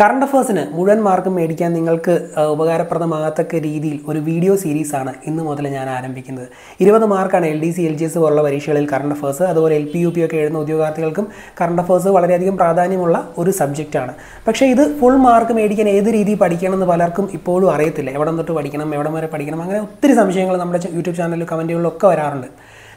Current അഫേഴ്സിന് മുഴുവൻ മാർക്കും മേടിക്കാൻ നിങ്ങൾക്ക് ഉപകാരപ്രദമാകത്തക്ക രീതിയിൽ ഒരു വീഡിയോ സീരീസാണ് ഇന്ന് മുതൽ ഞാൻ ആരംഭിക്കുന്നത്. ഇരുപത് മാർക്കാണ് L D C L G S പോലുള്ള പരീക്ഷകളിൽ കറണ്ട് അഫേഴ്സ് അതുപോലെ എൽ പി യു പി ഒക്കെ എഴുതുന്ന ഉദ്യോഗാർത്ഥികൾക്കും കറണ്ട് അഫേഴ്സ് വളരെയധികം പ്രാധാന്യമുള്ള ഒരു സബ്ജക്റ്റാണ് പക്ഷേ ഇത് ഫുൾ മാർക്ക് മേടിക്കാൻ ഏത് രീതിയിൽ പഠിക്കണം എന്ന് പലർക്കും ഇപ്പോഴും അറിയത്തില്ല. എവിടെ തൊട്ട് പഠിക്കണം എവിടം വരെ പഠിക്കണം അങ്ങനെ ഒത്തിരി സംശയങ്ങൾ നമ്മുടെ യൂട്യൂബ് ചാനലിൽ കമന്റുകളിലൊക്കെ വരാറുണ്ട്.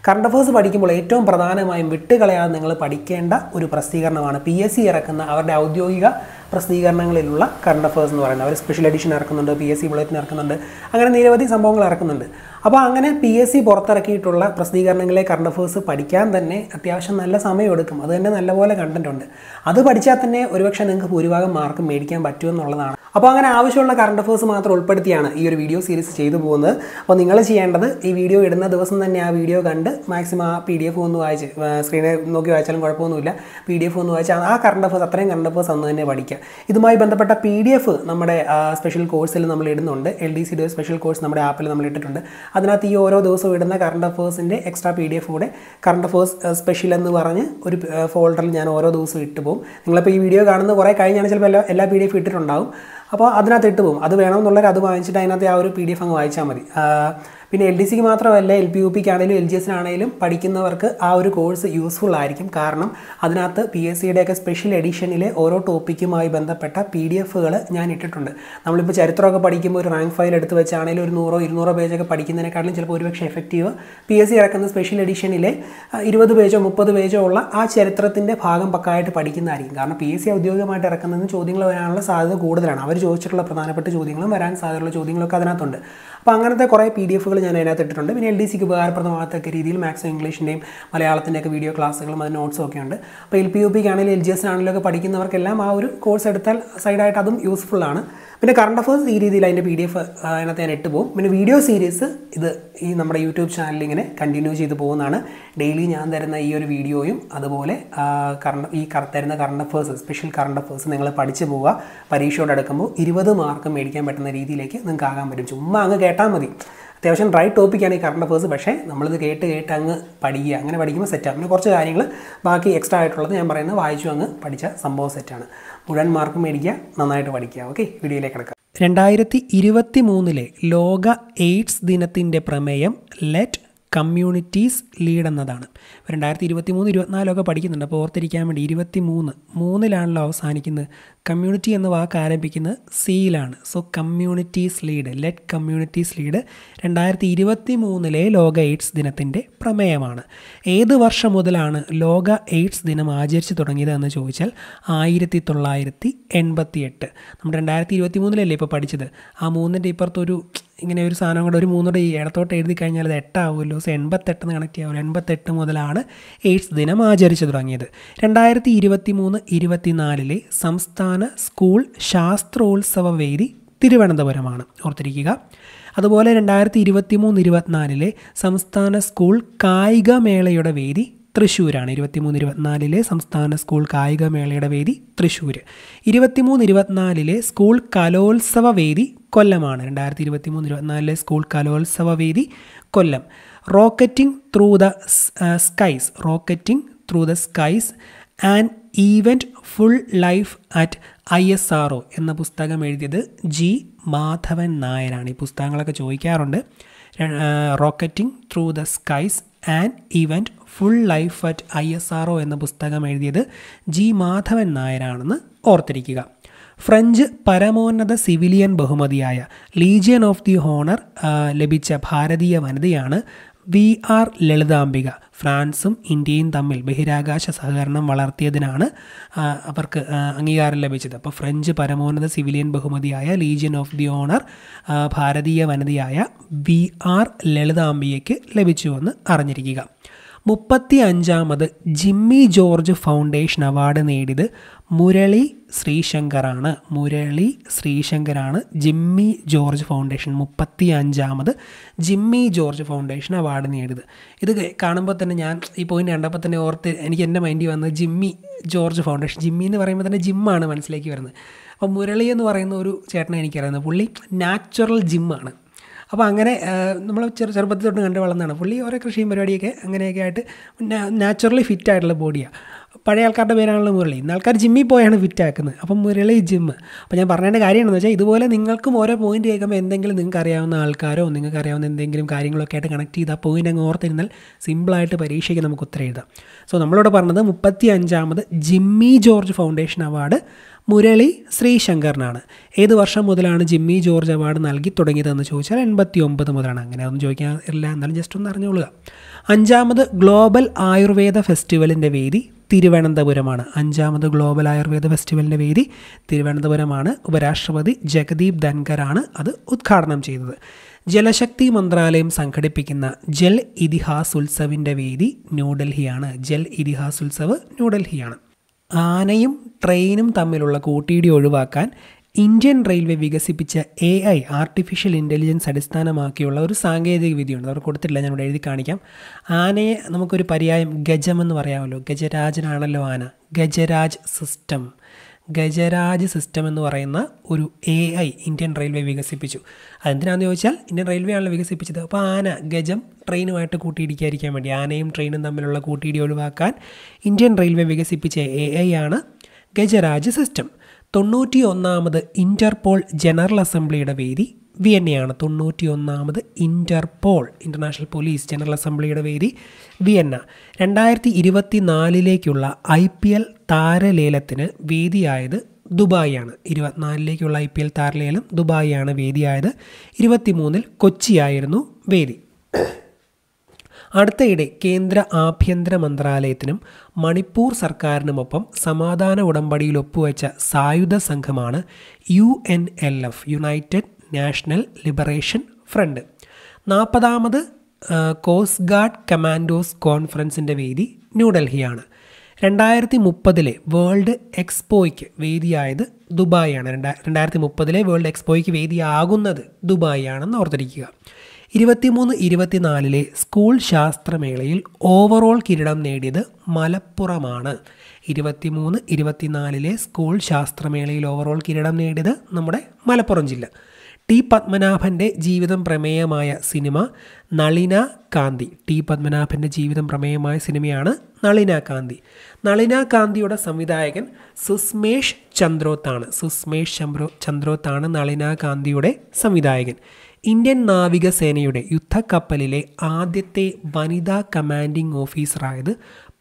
കറണ്ട് അഫേഴ്സ് പഠിക്കുമ്പോൾ ഏറ്റവും പ്രധാനമായും വിട്ടുകളയാതെ നിങ്ങൾ പഠിക്കേണ്ട ഒരു പ്രസിദ്ധീകരണമാണ് പി എസ് സി ഇറക്കുന്ന അവരുടെ ഔദ്യോഗിക പ്രസിദ്ധീകരണങ്ങളിലുള്ള കറണ്ട് അഫേഴ്സ് എന്ന് പറയുന്നത്. അവർ സ്പെഷ്യൽ എഡിഷൻ ഇറക്കുന്നുണ്ട് പി എസ് സി ബുള്ളറ്റിൻ ഇറക്കുന്നുണ്ട്. അങ്ങനെ നിരവധി സംഭവങ്ങൾ ഇറക്കുന്നുണ്ട്. അപ്പോൾ അങ്ങനെ പി എസ് സി പുറത്തിറക്കിയിട്ടുള്ള പ്രസിദ്ധീകരണങ്ങളെ കറണ്ട് അഫേഴ്സ് പഠിക്കാൻ തന്നെ അത്യാവശ്യം നല്ല സമയം എടുക്കും. അത് തന്നെ നല്ലപോലെ കണ്ടന്റ് ഉണ്ട്. അത് പഠിച്ചാൽ തന്നെ ഒരുപക്ഷെ നിങ്ങൾക്ക് ഭൂരിഭാഗം മാർക്ക് മേടിക്കാൻ പറ്റുമെന്നുള്ളതാണ് അപ്പോൾ അങ്ങനെ ആവശ്യമുള്ള കറണ്ട് അഫേഴ്സ് മാത്രം ഉൾപ്പെടുത്തിയാണ് ഈ ഒരു വീഡിയോ സീരീസ് ചെയ്തു പോകുന്നത്. അപ്പോൾ നിങ്ങൾ ചെയ്യേണ്ടത് ഈ വീഡിയോ ഇടുന്ന ദിവസം തന്നെ ആ വീഡിയോ കണ്ട് മാക്സിമം ആ പി ഡി എഫ് ഒന്ന് വായിച്ച് സ്ക്രീനിൽ നോക്കി വായിച്ചാലും കുഴപ്പമൊന്നുമില്ല. പി ഡി എഫ് ഒന്ന് വായിച്ച് ആ കറണ്ട് അഫേഴ്സ് അത്രയും കറണ്ട് അഫേഴ്സ് അന്ന് തന്നെ പഠിക്കുക. ഇതുമായി ബന്ധപ്പെട്ട പി ഡി എഫ് നമ്മുടെ സ്പെഷ്യൽ കോഴ്സിൽ നമ്മൾ ഇടുന്നുണ്ട്. എൽ ഡി സിയുടെ സ്പെഷ്യൽ കോഴ്സ് നമ്മുടെ ആപ്പിൽ നമ്മൾ ഇട്ടിട്ടുണ്ട്. അതിനകത്ത് ഈ ഓരോ ദിവസവും ഇടുന്ന കറണ്ട് അഫേഴ്സിന്റെ എക്സ്ട്രാ പി ഡി എഫ് കൂടെ കറണ്ട് അഫേഴ്സ് സ്പെഷ്യൽ എന്ന് പറഞ്ഞ് ഒരു ഫോൾഡറിൽ ഞാൻ ഓരോ ദിവസവും ഇട്ട് പോകും നിങ്ങളിപ്പോൾ ഈ വീഡിയോ കാണുന്ന കുറേ കഴിഞ്ഞാണ് ചിലപ്പോൾ എല്ലാ എല്ലാ പി ഡി എഫ് ഇട്ടിട്ടുണ്ടാവും. അപ്പോൾ അതിനകത്ത് ഇട്ട് പോകും അത് വേണമെന്നുള്ളവർ അത് വാങ്ങിച്ചിട്ട് അതിനകത്ത് ആ ഒരു പി ഡി എഫ് അങ്ങ് വായിച്ചാൽ മതി. പിന്നെ എൽ ഡി സിക്ക് മാത്രമല്ല എൽ പി യു പിക്ക് ആണെങ്കിലും എൽ ജി എസിനാണെങ്കിലും പഠിക്കുന്നവർക്ക് ആ ഒരു കോഴ്സ് യൂസ്ഫുൾ ആയിരിക്കും കാരണം അതിനകത്ത് പി എസ് സിയുടെയൊക്കെ സ്പെഷ്യൽ എഡിഷനിലെ ഓരോ ടോപ്പിക്കുമായി ബന്ധപ്പെട്ട പി ഡി എഫുകൾ ഞാൻ ഇട്ടിട്ടുണ്ട്. നമ്മളിപ്പോൾ ചരിത്രമൊക്കെ പഠിക്കുമ്പോൾ ഒരു റാങ്ക് ഫയൽ എടുത്ത് വെച്ചാണെങ്കിലും ഒരു നൂറോ ഇരുന്നൂറോ പേജൊക്കെ പഠിക്കുന്നതിനേക്കാളും ചിലപ്പോൾ ഒരുപക്ഷെ എഫക്റ്റീവ് പി എസ് സി ഇറക്കുന്ന സ്പെഷ്യൽ എഡിഷനിലെ ഇരുപത് പേജോ മുപ്പത് പേജോ ഉള്ള ആ ചരിത്രത്തിന്റെ ഭാഗം പക്കായിട്ട് പഠിക്കുന്നതായിരിക്കും. കാരണം പി എസ് സി ഔദ്യോഗികമായിട്ട് ഇറക്കുന്നതിന് ചോദ്യങ്ങൾ വരാനുള്ള സാധ്യത കൂടുതലാണ്. അവർ ചോദിച്ചിട്ടുള്ള പ്രധാനപ്പെട്ട ചോദ്യങ്ങളും വരാൻ സാധ്യതയുള്ള ചോദ്യങ്ങളൊക്കെ അതിനകത്തുണ്ട്. അപ്പോൾ അങ്ങനത്തെ കുറേ പി ഡി എഫുകൾ ഞാൻ അതിനകത്ത് ഇട്ടിട്ടുണ്ട്. പിന്നെ എൽ ഡി സിക്ക് ഉപകാരപ്രദമാകത്തക്ക രീതിയിൽ മാത്സും ഇംഗ്ലീഷിന്റെയും മലയാളത്തിന്റെയൊക്കെ വീഡിയോ ക്ലാസ്സുകളും അത് നോട്ട്സും ഒക്കെ ഉണ്ട്. അപ്പോൾ എൽ പി യു പിക്ക് ആണെങ്കിലും എൽ ജി എസിനാണെങ്കിലും ഒക്കെ പഠിക്കുന്നവർക്കെല്ലാം ആ ഒരു കോഴ്സ് എടുത്താൽ സൈഡായിട്ട് അതും യൂസ്ഫുള്ളാണ് പിന്നെ കറണ്ട് അഫേഴ്സ് ഈ രീതിയിൽ അതിന്റെ പി ഡി എഫ് അതിനകത്ത് ഞാൻ ഇട്ട് പോകും. പിന്നെ വീഡിയോ സീരീസ് ഇത് ഈ നമ്മുടെ യൂട്യൂബ് ചാനലിൽ ഇങ്ങനെ കണ്ടിന്യൂ ചെയ്ത് പോകുന്നതാണ്. ഡെയിലി ഞാൻ തരുന്ന ഈ ഒരു വീഡിയോയും അതുപോലെ കറണ്ട് ഈ തരുന്ന current affairs special current affairs നിങ്ങൾ പഠിച്ചു പോവുക. പരീക്ഷയോട് അടുക്കുമ്പോൾ ഇരുപത് മാർക്ക് മേടിക്കാൻ പറ്റുന്ന രീതിയിലേക്ക് നിങ്ങൾക്ക് ആകാൻ പറ്റും. ചുമ്മാ അങ്ങ് കേട്ടാൽ മതി. അത്യാവശ്യം റൈറ്റ് ടോപ്പിക്കാണ് ഈ കറണ്ട് അഫേഴ്സ് പക്ഷേ നമ്മളിത് കേട്ട് കേട്ട് അങ്ങ് പഠിക്കുക. അങ്ങനെ പഠിക്കുമ്പോൾ സെറ്റാണ് പിന്നെ കുറച്ച് കാര്യങ്ങൾ ബാക്കി എക്സ്ട്രാ ആയിട്ടുള്ളത് ഞാൻ പറയുന്നത് വായിച്ചു അങ്ങ് പഠിച്ച സംഭവം സെറ്റാണ് മുഴുവൻ മാർക്ക് മേടിക്കുക നന്നായിട്ട് പഠിക്കുക. ഓക്കെ വീഡിയോയിലേക്ക് കിടക്കുക രണ്ടായിരത്തി ഇരുപത്തി മൂന്നിലെ ലോക എയ്ഡ്സ് ദിനത്തിന്റെ പ്രമേയം ലെറ്റ് കമ്മ്യൂണിറ്റീസ് ലീഡ് എന്നതാണ്. രണ്ടായിരത്തി ഇരുപത്തി മൂന്ന് ഇരുപത്തിനാലൊക്കെ പഠിക്കുന്നുണ്ട്. അപ്പോൾ ഓർത്തിരിക്കാൻ വേണ്ടി ഇരുപത്തി മൂന്ന് മൂന്നിലാണല്ലോ അവസാനിക്കുന്നത്. കമ്മ്യൂണിറ്റി എന്ന വാക്ക് ആരംഭിക്കുന്നത് സിയിലാണ് so communities lead. Let communities lead രണ്ടായിരത്തി ഇരുപത്തി മൂന്നിലെ ലോക എയ്ഡ്സ് ദിനത്തിന്റെ പ്രമേയമാണ്. ഏത് വർഷം മുതലാണ് ലോക എയ്ഡ്സ് ദിനം ആചരിച്ചു തുടങ്ങിയത് എന്ന് ചോദിച്ചാൽ ആയിരത്തി തൊള്ളായിരത്തി എൺപത്തി എട്ട് നമ്മുടെ രണ്ടായിരത്തി ഇരുപത്തി മൂന്നിലല്ലേ ഇപ്പോൾ പഠിച്ചത്? ആ മൂന്നിന്റെ ഇപ്പുറത്തൊരു ഇങ്ങനെ ഒരു സാധനം കൂടെ ഒരു മൂന്നോടെ ഈ ഇടത്തോട്ട് എഴുതി കഴിഞ്ഞാൽ അത് എട്ടാവുമല്ലോ? സോ എൺപത്തെട്ടെന്ന് കണക്ട് ചെയ്യാവുമല്ലോ എൺപത്തെട്ട് മുതലാണ് എയ്ഡ്സ് ദിനം ആചരിച്ചു തുടങ്ങിയത്. രണ്ടായിരത്തി ഇരുപത്തി മൂന്ന് ഇരുപത്തിനാലിലെ സംസ്ഥാന സ്കൂൾ ശാസ്ത്രോത്സവ വേദി തിരുവനന്തപുരമാണ്. ഓർത്തിരിക്കുക. അതുപോലെ രണ്ടായിരത്തി ഇരുപത്തി മൂന്ന് ഇരുപത്തിനാലിലെ സംസ്ഥാന സ്കൂൾ കായികമേളയുടെ വേദി തൃശ്ശൂരാണ്. ഇരുപത്തിമൂന്ന് ഇരുപത്തിനാലിലെ സംസ്ഥാന സ്കൂൾ കായികമേളയുടെ വേദി തൃശ്ശൂർ ഇരുപത്തിമൂന്ന് ഇരുപത്തിനാലിലെ സ്കൂൾ കലോത്സവ വേദി കൊല്ലമാണ്. രണ്ടായിരത്തി ഇരുപത്തിമൂന്ന് ഇരുപത്തിനാലിലെ സ്കൂൾ കലോത്സവ വേദി Kollam. Rocketing through the skies rocketing through the skies and eventful life at I S R O എന്ന പുസ്തകം എഴുതിയത് ജി. മാധവൻ നായരാണ്. ഈ പുസ്തകങ്ങളൊക്കെ ചോദിക്കാറുണ്ട്. Rocketing through the skies and eventful life at I S R O എന്ന പുസ്തകം എഴുതിയത് ജി മാധവൻ നായരാണെന്ന് ഓർത്തിരിക്കുക. ഫ്രഞ്ച് പരമോന്നത സിവിലിയൻ ബഹുമതിയായ ലീജിയൻ ഓഫ് ദി ഹോണർ ലഭിച്ച ഭാരതീയ വനിതയാണ് വി ആർ ലളിതാംബിക. ഫ്രാൻസും ഇന്ത്യയും തമ്മിൽ ബഹിരാകാശ സഹകരണം വളർത്തിയതിനാണ് അവർക്ക് അംഗീകാരം ലഭിച്ചത്. അപ്പോൾ ഫ്രഞ്ച് പരമോന്നത സിവിലിയൻ ബഹുമതിയായ legion of the owner Bharatiya വനിതയായ V R ലളിതാംബികയ്ക്ക് ലഭിച്ചുവെന്ന് അറിഞ്ഞിരിക്കുക. മുപ്പത്തി അഞ്ചാമത് ജിമ്മി ജോർജ് ഫൗണ്ടേഷൻ അവാർഡ് നേടിയത് മുരളി ശ്രീശങ്കറാണ്. മുരളി ശ്രീശങ്കറാണ് ജിമ്മി ജോർജ് ഫൗണ്ടേഷൻ മുപ്പത്തി അഞ്ചാമത് ജിമ്മി ജോർജ് ഫൗണ്ടേഷൻ അവാർഡ് നേടിയത്. ഇത് കാണുമ്പോൾ തന്നെ ഞാൻ ഈ പോയിന്റ് കണ്ടപ്പോൾ തന്നെ ഓർത്ത് എനിക്ക് എന്റെ മൈൻഡിൽ വന്നത് ജിമ്മി ജോർജ് ഫൗണ്ടേഷൻ. ജിമ്മി എന്ന് പറയുമ്പോൾ തന്നെ ജിമ്മാണ് മനസ്സിലേക്ക് വരുന്നത്. അപ്പോൾ മുരളി എന്ന് പറയുന്ന ഒരു ചേട്ടനെ എനിക്കറിയുന്നത് പുള്ളി നാച്ചുറൽ ജിമ്മാണ് അപ്പോൾ അങ്ങനെ നമ്മൾ ചെറു ചെറുപ്പത്തിൽ തൊട്ട് കണ്ട് വളർന്നതാണ് പുള്ളി ഓരോ കൃഷിയും പരിപാടിയൊക്കെ അങ്ങനെയൊക്കെ ആയിട്ട് നാച്ചുറലി ഫിറ്റ് ആയിട്ടുള്ള ബോഡിയാണ് പഴയ ആൾക്കാരുടെ പേരാണല്ലോ മുരളി. ഇന്ന് ആൾക്കാർ ജിമ്മിൽ പോയാണ് ഫിറ്റ് ആക്കുന്നത്. അപ്പം മുരളി ജിമ്മ് അപ്പോൾ ഞാൻ പറഞ്ഞതിന്റെ കാര്യം എന്താണെന്ന് വെച്ചാൽ ഇതുപോലെ നിങ്ങൾക്കും ഓരോ പോയിന്റ് കേൾക്കുമ്പോൾ എന്തെങ്കിലും നിങ്ങൾക്ക് അറിയാവുന്ന ആൾക്കാരോ നിങ്ങൾക്ക് അറിയാവുന്ന എന്തെങ്കിലും കാര്യങ്ങളൊക്കെ ആയിട്ട് കണക്ട് ചെയ്ത് ആ പോയിന്റ് അങ്ങ് ഓർത്തിരുന്നാൽ സിമ്പിളായിട്ട് പരീക്ഷയ്ക്ക് നമുക്ക് ഉത്തരം എഴുതാം. സോ നമ്മളോട് പറഞ്ഞത് മുപ്പത്തി അഞ്ചാമത് ജിമ്മി ജോർജ് ഫൗണ്ടേഷൻ അവാർഡ് മുരളി ശ്രീശങ്കറിനാണ്. ഏത് വർഷം മുതലാണ് ജിമ്മി ജോർജ് അവാർഡ് നൽകി തുടങ്ങിയതെന്ന് ചോദിച്ചാൽ എൺപത്തി ഒമ്പത് മുതലാണ്. അങ്ങനെ ഒന്നും ചോദിക്കാൻ ഇല്ല എന്നാലും ജസ്റ്റ് ഒന്ന് അറിഞ്ഞുകൊള്ളുക അഞ്ചാമത് ഗ്ലോബൽ ആയുർവേദ ഫെസ്റ്റിവലിന്റെ വേദി തിരുവനന്തപുരമാണ്. അഞ്ചാമത് ഗ്ലോബൽ ആയുർവേദ ഫെസ്റ്റിവലിന്റെ വേദി തിരുവനന്തപുരമാണ്. ഉപരാഷ്ട്രപതി ജഗദീപ് ധൻഖറാണ് അത് ഉദ്ഘാടനം ചെയ്തത്. ജലശക്തി മന്ത്രാലയം സംഘടിപ്പിക്കുന്ന ജൽ ഇതിഹാസ് ഉത്സവിന്റെ വേദി ന്യൂഡൽഹിയാണ്. ജൽ ഇതിഹാസ് ഉത്സവ് ന്യൂഡൽഹിയാണ്. ആനയും ട്രെയിനും തമ്മിലുള്ള കൂട്ടിയിടി ഒഴിവാക്കാൻ ഇന്ത്യൻ റെയിൽവേ വികസിപ്പിച്ച എ ഐ ആർട്ടിഫിഷ്യൽ ഇന്റലിജൻസ് അടിസ്ഥാനമാക്കിയുള്ള ഒരു സാങ്കേതിക വിദ്യയുണ്ട്. അവർ കൊടുത്തിട്ടില്ല ഇവിടെ എഴുതി കാണിക്കാം. ആനയെ നമുക്കൊരു പര്യായം ഗജമെന്ന് പറയാമല്ലോ. ഗജരാജനാണല്ലോ ആന. ഗജരാജ് സിസ്റ്റം ഗജരാജ് സിസ്റ്റം എന്ന് പറയുന്ന ഒരു എ ഐ ഇന്ത്യൻ റെയിൽവേ വികസിപ്പിച്ചു. അതെന്തിനാണെന്ന് ചോദിച്ചാൽ ഇന്ത്യൻ റെയിൽവേ ആണല്ലോ വികസിപ്പിച്ചത്. അപ്പോൾ ആന ഗജം ട്രെയിനുമായിട്ട് കൂട്ടിയിടിക്കാതിരിക്കാൻ വേണ്ടി. ആനയും ട്രെയിനും തമ്മിലുള്ള കൂട്ടിയിടി ഒഴിവാക്കാൻ ഇന്ത്യൻ റെയിൽവേ വികസിപ്പിച്ച എ ഐ ആണ് ഗജരാജ് സിസ്റ്റം തൊണ്ണൂറ്റി ഒന്നാമത് ഇന്റർപോൾ ജനറൽ അസംബ്ലിയുടെ വേദി വിയന്നയാണ്. തൊണ്ണൂറ്റി ഒന്നാമത് ഇന്റർപോൾ ഇന്റർനാഷണൽ പോലീസ് ജനറൽ അസംബ്ലിയുടെ വേദി വിയന്ന. രണ്ടായിരത്തി ഇരുപത്തി നാലിലേക്കുള്ള ഐ പി എൽ താരലേലത്തിന് വേദിയായത് ദുബായിയാണ്. ഇരുപത്തിനാലിലേക്കുള്ള ഐ പി എൽ താരലേലം ദുബായിയാണ് വേദിയായത്. ഇരുപത്തിമൂന്നിൽ കൊച്ചിയായിരുന്നു വേദി. അടുത്തയിടെ കേന്ദ്ര ആഭ്യന്തര മന്ത്രാലയത്തിനും മണിപ്പൂർ സർക്കാരിനുമൊപ്പം സമാധാന ഉടമ്പടിയിൽ ഒപ്പുവെച്ച സായുധ സംഘമാണ് U N L F United National Liberation Front. നാൽപ്പതാമത് coast guard commandos കോൺഫറൻസിന്റെ വേദി ന്യൂഡൽഹിയാണ്. രണ്ടായിരത്തി മുപ്പതിലെ വേൾഡ് എക്സ്പോയ്ക്ക് വേദിയായത് ദുബായാണ് രണ്ടാ രണ്ടായിരത്തി മുപ്പതിലെ വേൾഡ് എക്സ്പോയ്ക്ക് വേദിയാകുന്നത് ദുബായിയാണെന്ന് ഓർത്തിരിക്കുക. ഇരുപത്തിമൂന്ന് ഇരുപത്തിനാലിലെ സ്കൂൾ ശാസ്ത്രമേളയിൽ ഓവറോൾ കിരീടം നേടിയത് മലപ്പുറമാണ്. ഇരുപത്തിമൂന്ന് ഇരുപത്തിനാലിലെ സ്കൂൾ ശാസ്ത്രമേളയിൽ ഓവറോൾ കിരീടം നേടിയത് നമ്മുടെ മലപ്പുറം ജില്ല. ടി പത്മനാഭന്റെ ജീവിതം പ്രമേയമായ സിനിമ നളിന കാന്തി. ടി പത്മനാഭന്റെ ജീവിതം പ്രമേയമായ സിനിമയാണ് നളിന കാന്തി. നളിന കാന്തിയുടെ സംവിധായകൻ സുസ്മേഷ് ചന്ദ്രോത്താണ്. സുസ്മേഷ് ചന്ദ്രോ ചന്ദ്രോത്താണ് നളിന കാന്തിയുടെ സംവിധായകൻ. ഇന്ത്യൻ നാവികസേനയുടെ യുദ്ധക്കപ്പലിലെ ആദ്യത്തെ വനിതാ കമാൻഡിംഗ് ഓഫീസറായത്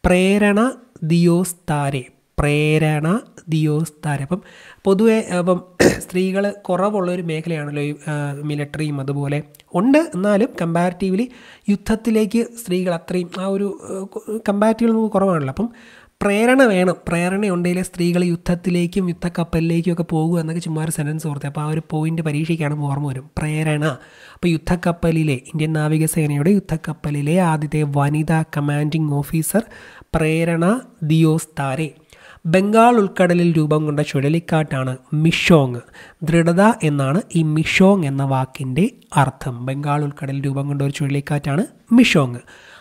പ്രേരണ ദിയോസ്താരെ. പ്രേരണ ദിയോസ്താരെ അപ്പം പൊതുവെ അപ്പം സ്ത്രീകൾ കുറവുള്ള ഒരു മേഖലയാണല്ലോ ഈ മിലിറ്ററിയും അതുപോലെ. ഉണ്ട്. എന്നാലും കമ്പാരിറ്റീവ്ലി യുദ്ധത്തിലേക്ക് സ്ത്രീകൾ അത്രയും ആ ഒരു കമ്പാരിറ്റീവ് നമുക്ക് കുറവാണല്ലോ. അപ്പം പ്രേരണ വേണം. പ്രേരണ ഉണ്ടെങ്കിൽ സ്ത്രീകൾ യുദ്ധത്തിലേക്കും യുദ്ധക്കപ്പലിലേക്കും ഒക്കെ പോകുക എന്നൊക്കെ ചുമ്മാ ഒരു സെന്റൻസ് ഓർത്തത് അപ്പോൾ ആ ഒരു പോയിന്റ് പരീക്ഷയ്ക്കാണ് ഓർമ്മ വരും. പ്രേരണ. അപ്പോൾ യുദ്ധക്കപ്പലിലെ ഇന്ത്യൻ നാവികസേനയുടെ യുദ്ധക്കപ്പലിലെ ആദ്യത്തെ വനിതാ കമാൻഡിംഗ് ഓഫീസർ പ്രേരണ ദിയോസ്താരെ ബംഗാൾ ഉൾക്കടലിൽ രൂപം കൊണ്ട ചുഴലിക്കാറ്റാണ് മിഷോങ്. ദൃഢത എന്നാണ് ഈ മിഷോങ് എന്ന വാക്കിന്റെ അർത്ഥം. ബംഗാൾ ഉൾക്കടലിൽ രൂപം കൊണ്ട ഒരു ചുഴലിക്കാറ്റാണ് മിഷോങ്.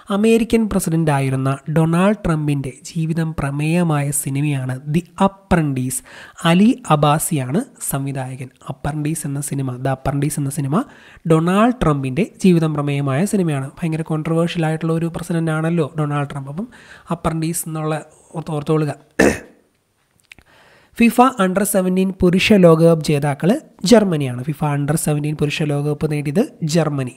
അമേരിക്കൻ പ്രസിഡന്റ് ആയിരുന്ന ഡൊണാൾഡ് ട്രംപിന്റെ ജീവിതം പ്രമേയമായ സിനിമയാണ് ദി അപ്രൻഡീസ്. അലി അബാസിയാണ് സംവിധായകൻ. അപ്രൻഡീസ് എന്ന സിനിമ ദ അപ്രൻഡീസ് എന്ന സിനിമ ഡൊണാൾഡ് ട്രംപിന്റെ ജീവിതം പ്രമേയമായ സിനിമയാണ്. ഭയങ്കര കോൺട്രവേഴ്ഷ്യൽ ആയിട്ടുള്ള ഒരു പ്രസിഡന്റ് ആണല്ലോ ഡൊണാൾഡ് ട്രംപ്. അപ്പം അപ്രൻഡീസ് എന്നുള്ള ഓർത്തോളുക ഫിഫ അണ്ടർ സെവന്റീൻ പുരുഷ ലോകകപ്പ് ജേതാക്കൾ ജർമ്മനിയാണ്. ഫിഫ അണ്ടർ സെവന്റീൻ പുരുഷ ലോകകപ്പ് നേടിയത് ജർമ്മനി.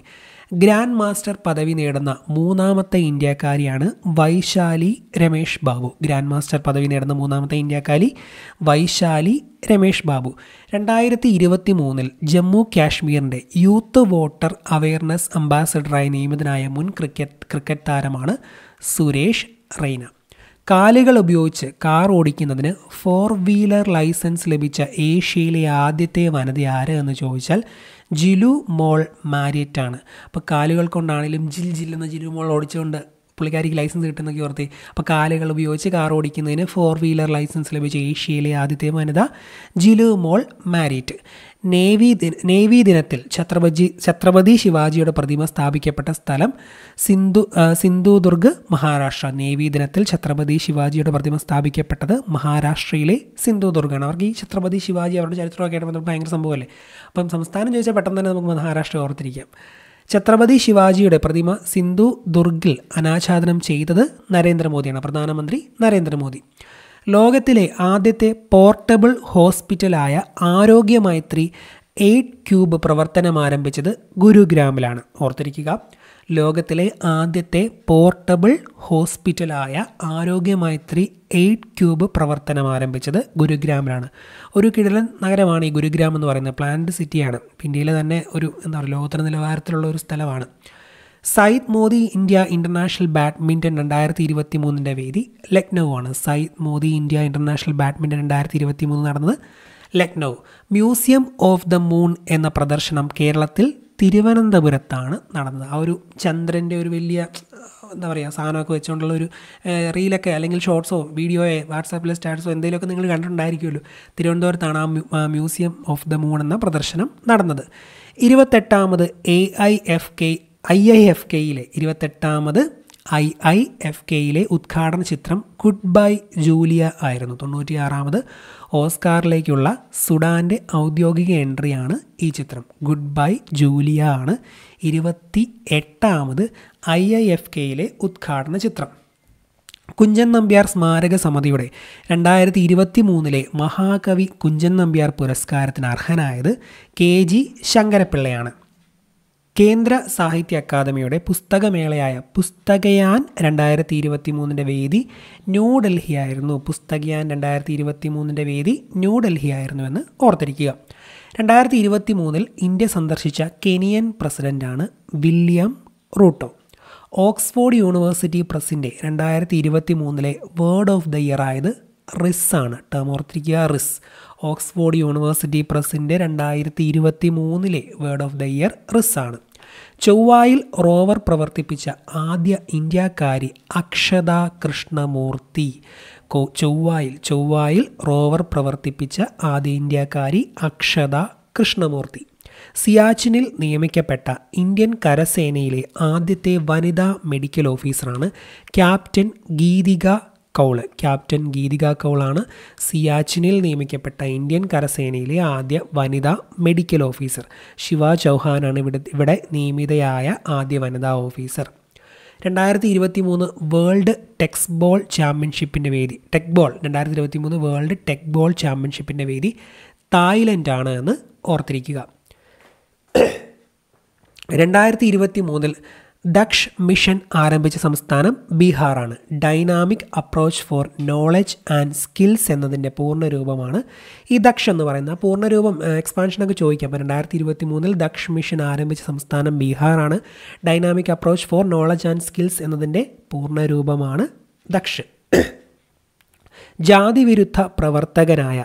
ഗ്രാൻഡ് മാസ്റ്റർ പദവി നേടുന്ന മൂന്നാമത്തെ ഇന്ത്യക്കാരിയാണ് വൈശാലി രമേഷ് ബാബു. ഗ്രാൻഡ് മാസ്റ്റർ പദവി നേടുന്ന മൂന്നാമത്തെ ഇന്ത്യക്കാരി വൈശാലി രമേഷ് ബാബു. രണ്ടായിരത്തി ഇരുപത്തി മൂന്നിൽ ജമ്മു കാശ്മീരിന്റെ യൂത്ത് വോട്ടർ അവയർനെസ് അംബാസഡറായി നിയമിതനായ മുൻ ക്രിക്കറ്റ് ക്രിക്കറ്റ് താരമാണ് സുരേഷ് റെയ്ന. കാലുകൾ ഉപയോഗിച്ച് കാർ ഓടിക്കുന്നതിന് ഫോർ വീലർ ലൈസൻസ് ലഭിച്ച ഏഷ്യയിലെ ആദ്യത്തെ വനിത ആര് എന്ന് ചോദിച്ചാൽ ജിലു മോൾ മാരിയറ്റാണ്. അപ്പോൾ കാലുകൾ കൊണ്ടാണെങ്കിലും ജിൽ എന്ന ജിലു മോൾ ഓടിച്ചുകൊണ്ട് പുള്ളിക്കാരിക്ക് ലൈസൻസ് കിട്ടുന്നൊക്കെ ഓർത്തി അപ്പോൾ കാലുകൾ ഉപയോഗിച്ച് കാർ ഓടിക്കുന്നതിന് ഫോർ വീലർ ലൈസൻസ് ലഭിച്ച ഏഷ്യയിലെ ആദ്യത്തെ വനിത ജിലു മോൾ മാരിറ്റ് നേവി നേവി ദിനത്തിൽ ഛത്രപതി ഛത്രപതി ശിവാജിയുടെ പ്രതിമ സ്ഥാപിക്കപ്പെട്ട സ്ഥലം സിന്ധു സിന്ധുദുർഗ് മഹാരാഷ്ട്ര. നേവി ദിനത്തിൽ ഛത്രപതി ശിവാജിയുടെ പ്രതിമ സ്ഥാപിക്കപ്പെട്ടത് മഹാരാഷ്ട്രയിലെ സിന്ധുദുർഗാണ്. അവർക്ക് ഈ ഛത്രപതി ശിവാജി അവരുടെ ചരിത്രമൊക്കെ ആയിട്ട് ഭയങ്കര സംഭവമല്ലേ? അപ്പം സംസ്ഥാനം ചോദിച്ചാൽ പെട്ടെന്ന് തന്നെ നമുക്ക് മഹാരാഷ്ട്ര ഓർത്തിരിക്കാം. ഛത്രപതി ശിവാജിയുടെ പ്രതിമ സിന്ധു ദുർഗിൽ അനാച്ഛാദനം ചെയ്തത് നരേന്ദ്രമോദിയാണ്. പ്രധാനമന്ത്രി നരേന്ദ്രമോദി. ലോകത്തിലെ ആദ്യത്തെ പോർട്ടബിൾ ഹോസ്പിറ്റലായ ആരോഗ്യമൈത്രി എയ്റ്റ് ക്യൂബ് പ്രവർത്തനം ആരംഭിച്ചത് ഗുരുഗ്രാമിലാണ്. ഓർത്തിരിക്കുക ലോകത്തിലെ ആദ്യത്തെ പോർട്ടബിൾ ഹോസ്പിറ്റലായ ആരോഗ്യമൈത്രി എയ്റ്റ് ക്യൂബ് പ്രവർത്തനം ആരംഭിച്ചത് ഗുരുഗ്രാമിലാണ്. ഒരു കിടലൻ നഗരമാണ് ഈ ഗുരുഗ്രാം എന്ന് പറയുന്നത് പ്ലാന്റ് സിറ്റിയാണ്. ഇന്ത്യയിലെ തന്നെ ഒരു എന്താ പറയുക ലോകോത്തര നിലവാരത്തിലുള്ള ഒരു സ്ഥലമാണ്. Syed Modi India international badminton രണ്ടായിരത്തി ഇരുപത്തി മൂന്നിന്റെ വേദി ലക്നൗ ആണ്. Syed Modi India international badminton രണ്ടായിരത്തി ഇരുപത്തി മൂന്ന് നടന്നത് Lucknow. Museum of the moon എന്ന പ്രദർശനം കേരളത്തിൽ തിരുവനന്തപുരത്താണ് നടന്നത്. ആ ഒരു ചന്ദ്രന്റെ ഒരു വലിയ എന്താ പറയുക സാധനമൊക്കെ വെച്ചുകൊണ്ടുള്ള ഒരു റീലൊക്കെ അല്ലെങ്കിൽ ഷോർട്സോ വീഡിയോയോ വാട്സാപ്പിലെ സ്റ്റാറ്റസോ എന്തെങ്കിലുമൊക്കെ നിങ്ങൾ കണ്ടിട്ടുണ്ടായിരിക്കുമല്ലോ. തിരുവനന്തപുരത്താണ് ആ മ്യൂസിയം ഓഫ് ദ മൂൺ എന്ന പ്രദർശനം നടന്നത്. ഇരുപത്തെട്ടാമത് A I F K I I F കെയിലെ ഇരുപത്തെട്ടാമത് ഐ ഐ എഫ് കെയിലെ ഉദ്ഘാടന ചിത്രം ഗുഡ് ബൈ ജൂലിയ ആയിരുന്നു. തൊണ്ണൂറ്റിയാറാമത് ഓസ്കാറിലേക്കുള്ള സുഡാന്റെ ഔദ്യോഗിക എൻട്രിയാണ് ഈ ചിത്രം. ഗുഡ് ബൈ ജൂലിയ ആണ് ഇരുപത്തി എട്ടാമത് ഐ ഐ എഫ് കെയിലെ ഉദ്ഘാടന ചിത്രം. കുഞ്ചൻ നമ്പ്യാർ സ്മാരക സമിതിയുടെ രണ്ടായിരത്തി ഇരുപത്തി മൂന്നിലെ മഹാകവി കുഞ്ചൻ നമ്പ്യാർ പുരസ്കാരത്തിന് അർഹനായത് കെ ജി ശങ്കരപ്പിള്ളയാണ്. കേന്ദ്ര സാഹിത്യ അക്കാദമിയുടെ പുസ്തകമേളയായ പുസ്തകയാൻ രണ്ടായിരത്തി ഇരുപത്തി മൂന്നിന്റെ വേദി ന്യൂഡൽഹി ആയിരുന്നു പുസ്തകയാൻ രണ്ടായിരത്തി ഇരുപത്തി മൂന്നിന്റെ വേദി ന്യൂഡൽഹി ആയിരുന്നു എന്ന് ഓർത്തിരിക്കുക. രണ്ടായിരത്തി ഇരുപത്തി മൂന്നിൽ ഇന്ത്യ സന്ദർശിച്ച കെനിയൻ പ്രസിഡന്റാണ് വില്യം റൂട്ടോ. ഓക്സ്ഫോർഡ് യൂണിവേഴ്സിറ്റി പ്രസിന്റെ രണ്ടായിരത്തി ഇരുപത്തി മൂന്നിലെ വേർഡ് ഓഫ് ദ ഇയർ ആയത് റിസ് ആണ് ടേം ഓർത്തിരിക്കുക റിസ്. ഓക്സ്ഫോർഡ് യൂണിവേഴ്സിറ്റി പ്രസിന്റെ രണ്ടായിരത്തി ഇരുപത്തി മൂന്നിലെ word of the year rizz ആണ് ചൊവ്വായിൽ റോവർ പ്രവർത്തിപ്പിച്ച ആദ്യ ഇന്ത്യക്കാരി അക്ഷത കൃഷ്ണമൂർത്തി. കോ- ചൊവ്വായിൽ ചൊവ്വായിൽ റോവർ പ്രവർത്തിപ്പിച്ച ആദ്യ ഇന്ത്യക്കാരി അക്ഷത കൃഷ്ണമൂർത്തി. സിയാച്ചിനിൽ നിയമിക്കപ്പെട്ട ഇന്ത്യൻ കരസേനയിലെ ആദ്യത്തെ വനിതാ മെഡിക്കൽ ഓഫീസറാണ് ക്യാപ്റ്റൻ ഗീതിക കൗൾ. ക്യാപ്റ്റൻ ഗീതിക കൗളാണ് സിയാച്ചിനിൽ നിയമിക്കപ്പെട്ട ഇന്ത്യൻ കരസേനയിലെ ആദ്യ വനിതാ മെഡിക്കൽ ഓഫീസർ. ശിവ ചൗഹാനാണ് ഇവിടെ ഇവിടെ നിയമിതയായ ആദ്യ വനിതാ ഓഫീസർ. രണ്ടായിരത്തി ഇരുപത്തി മൂന്ന് വേൾഡ് ടെക്സ് ബോൾ ചാമ്പ്യൻഷിപ്പിന്റെ വേദി ടെക് ബോൾ രണ്ടായിരത്തി ഇരുപത്തി മൂന്ന് വേൾഡ് ടെക് ബോൾ ചാമ്പ്യൻഷിപ്പിന്റെ വേദി തായ്ലൻഡാണ് എന്ന് ഓർത്തിരിക്കുക. രണ്ടായിരത്തി ഇരുപത്തി മൂന്നിൽ ദക്ഷ് മിഷൻ ആരംഭിച്ച സംസ്ഥാനം ബീഹാറാണ്. Dynamic approach for knowledge and skills എന്നതിന്റെ പൂർണരൂപമാണ് ഈ ദക്ഷ് എന്ന് പറയുന്ന പൂർണരൂപം എക്സ്പാൻഷനൊക്കെ ചോദിക്കാം അപ്പോൾ രണ്ടായിരത്തി ഇരുപത്തി മൂന്നിൽ ദക്ഷ് മിഷൻ ആരംഭിച്ച സംസ്ഥാനം ബീഹാറാണ്. Dynamic approach for knowledge and skills എന്നതിന്റെ പൂർണരൂപമാണ് ദക്ഷ് ജാതിവിരുദ്ധ പ്രവർത്തകനായ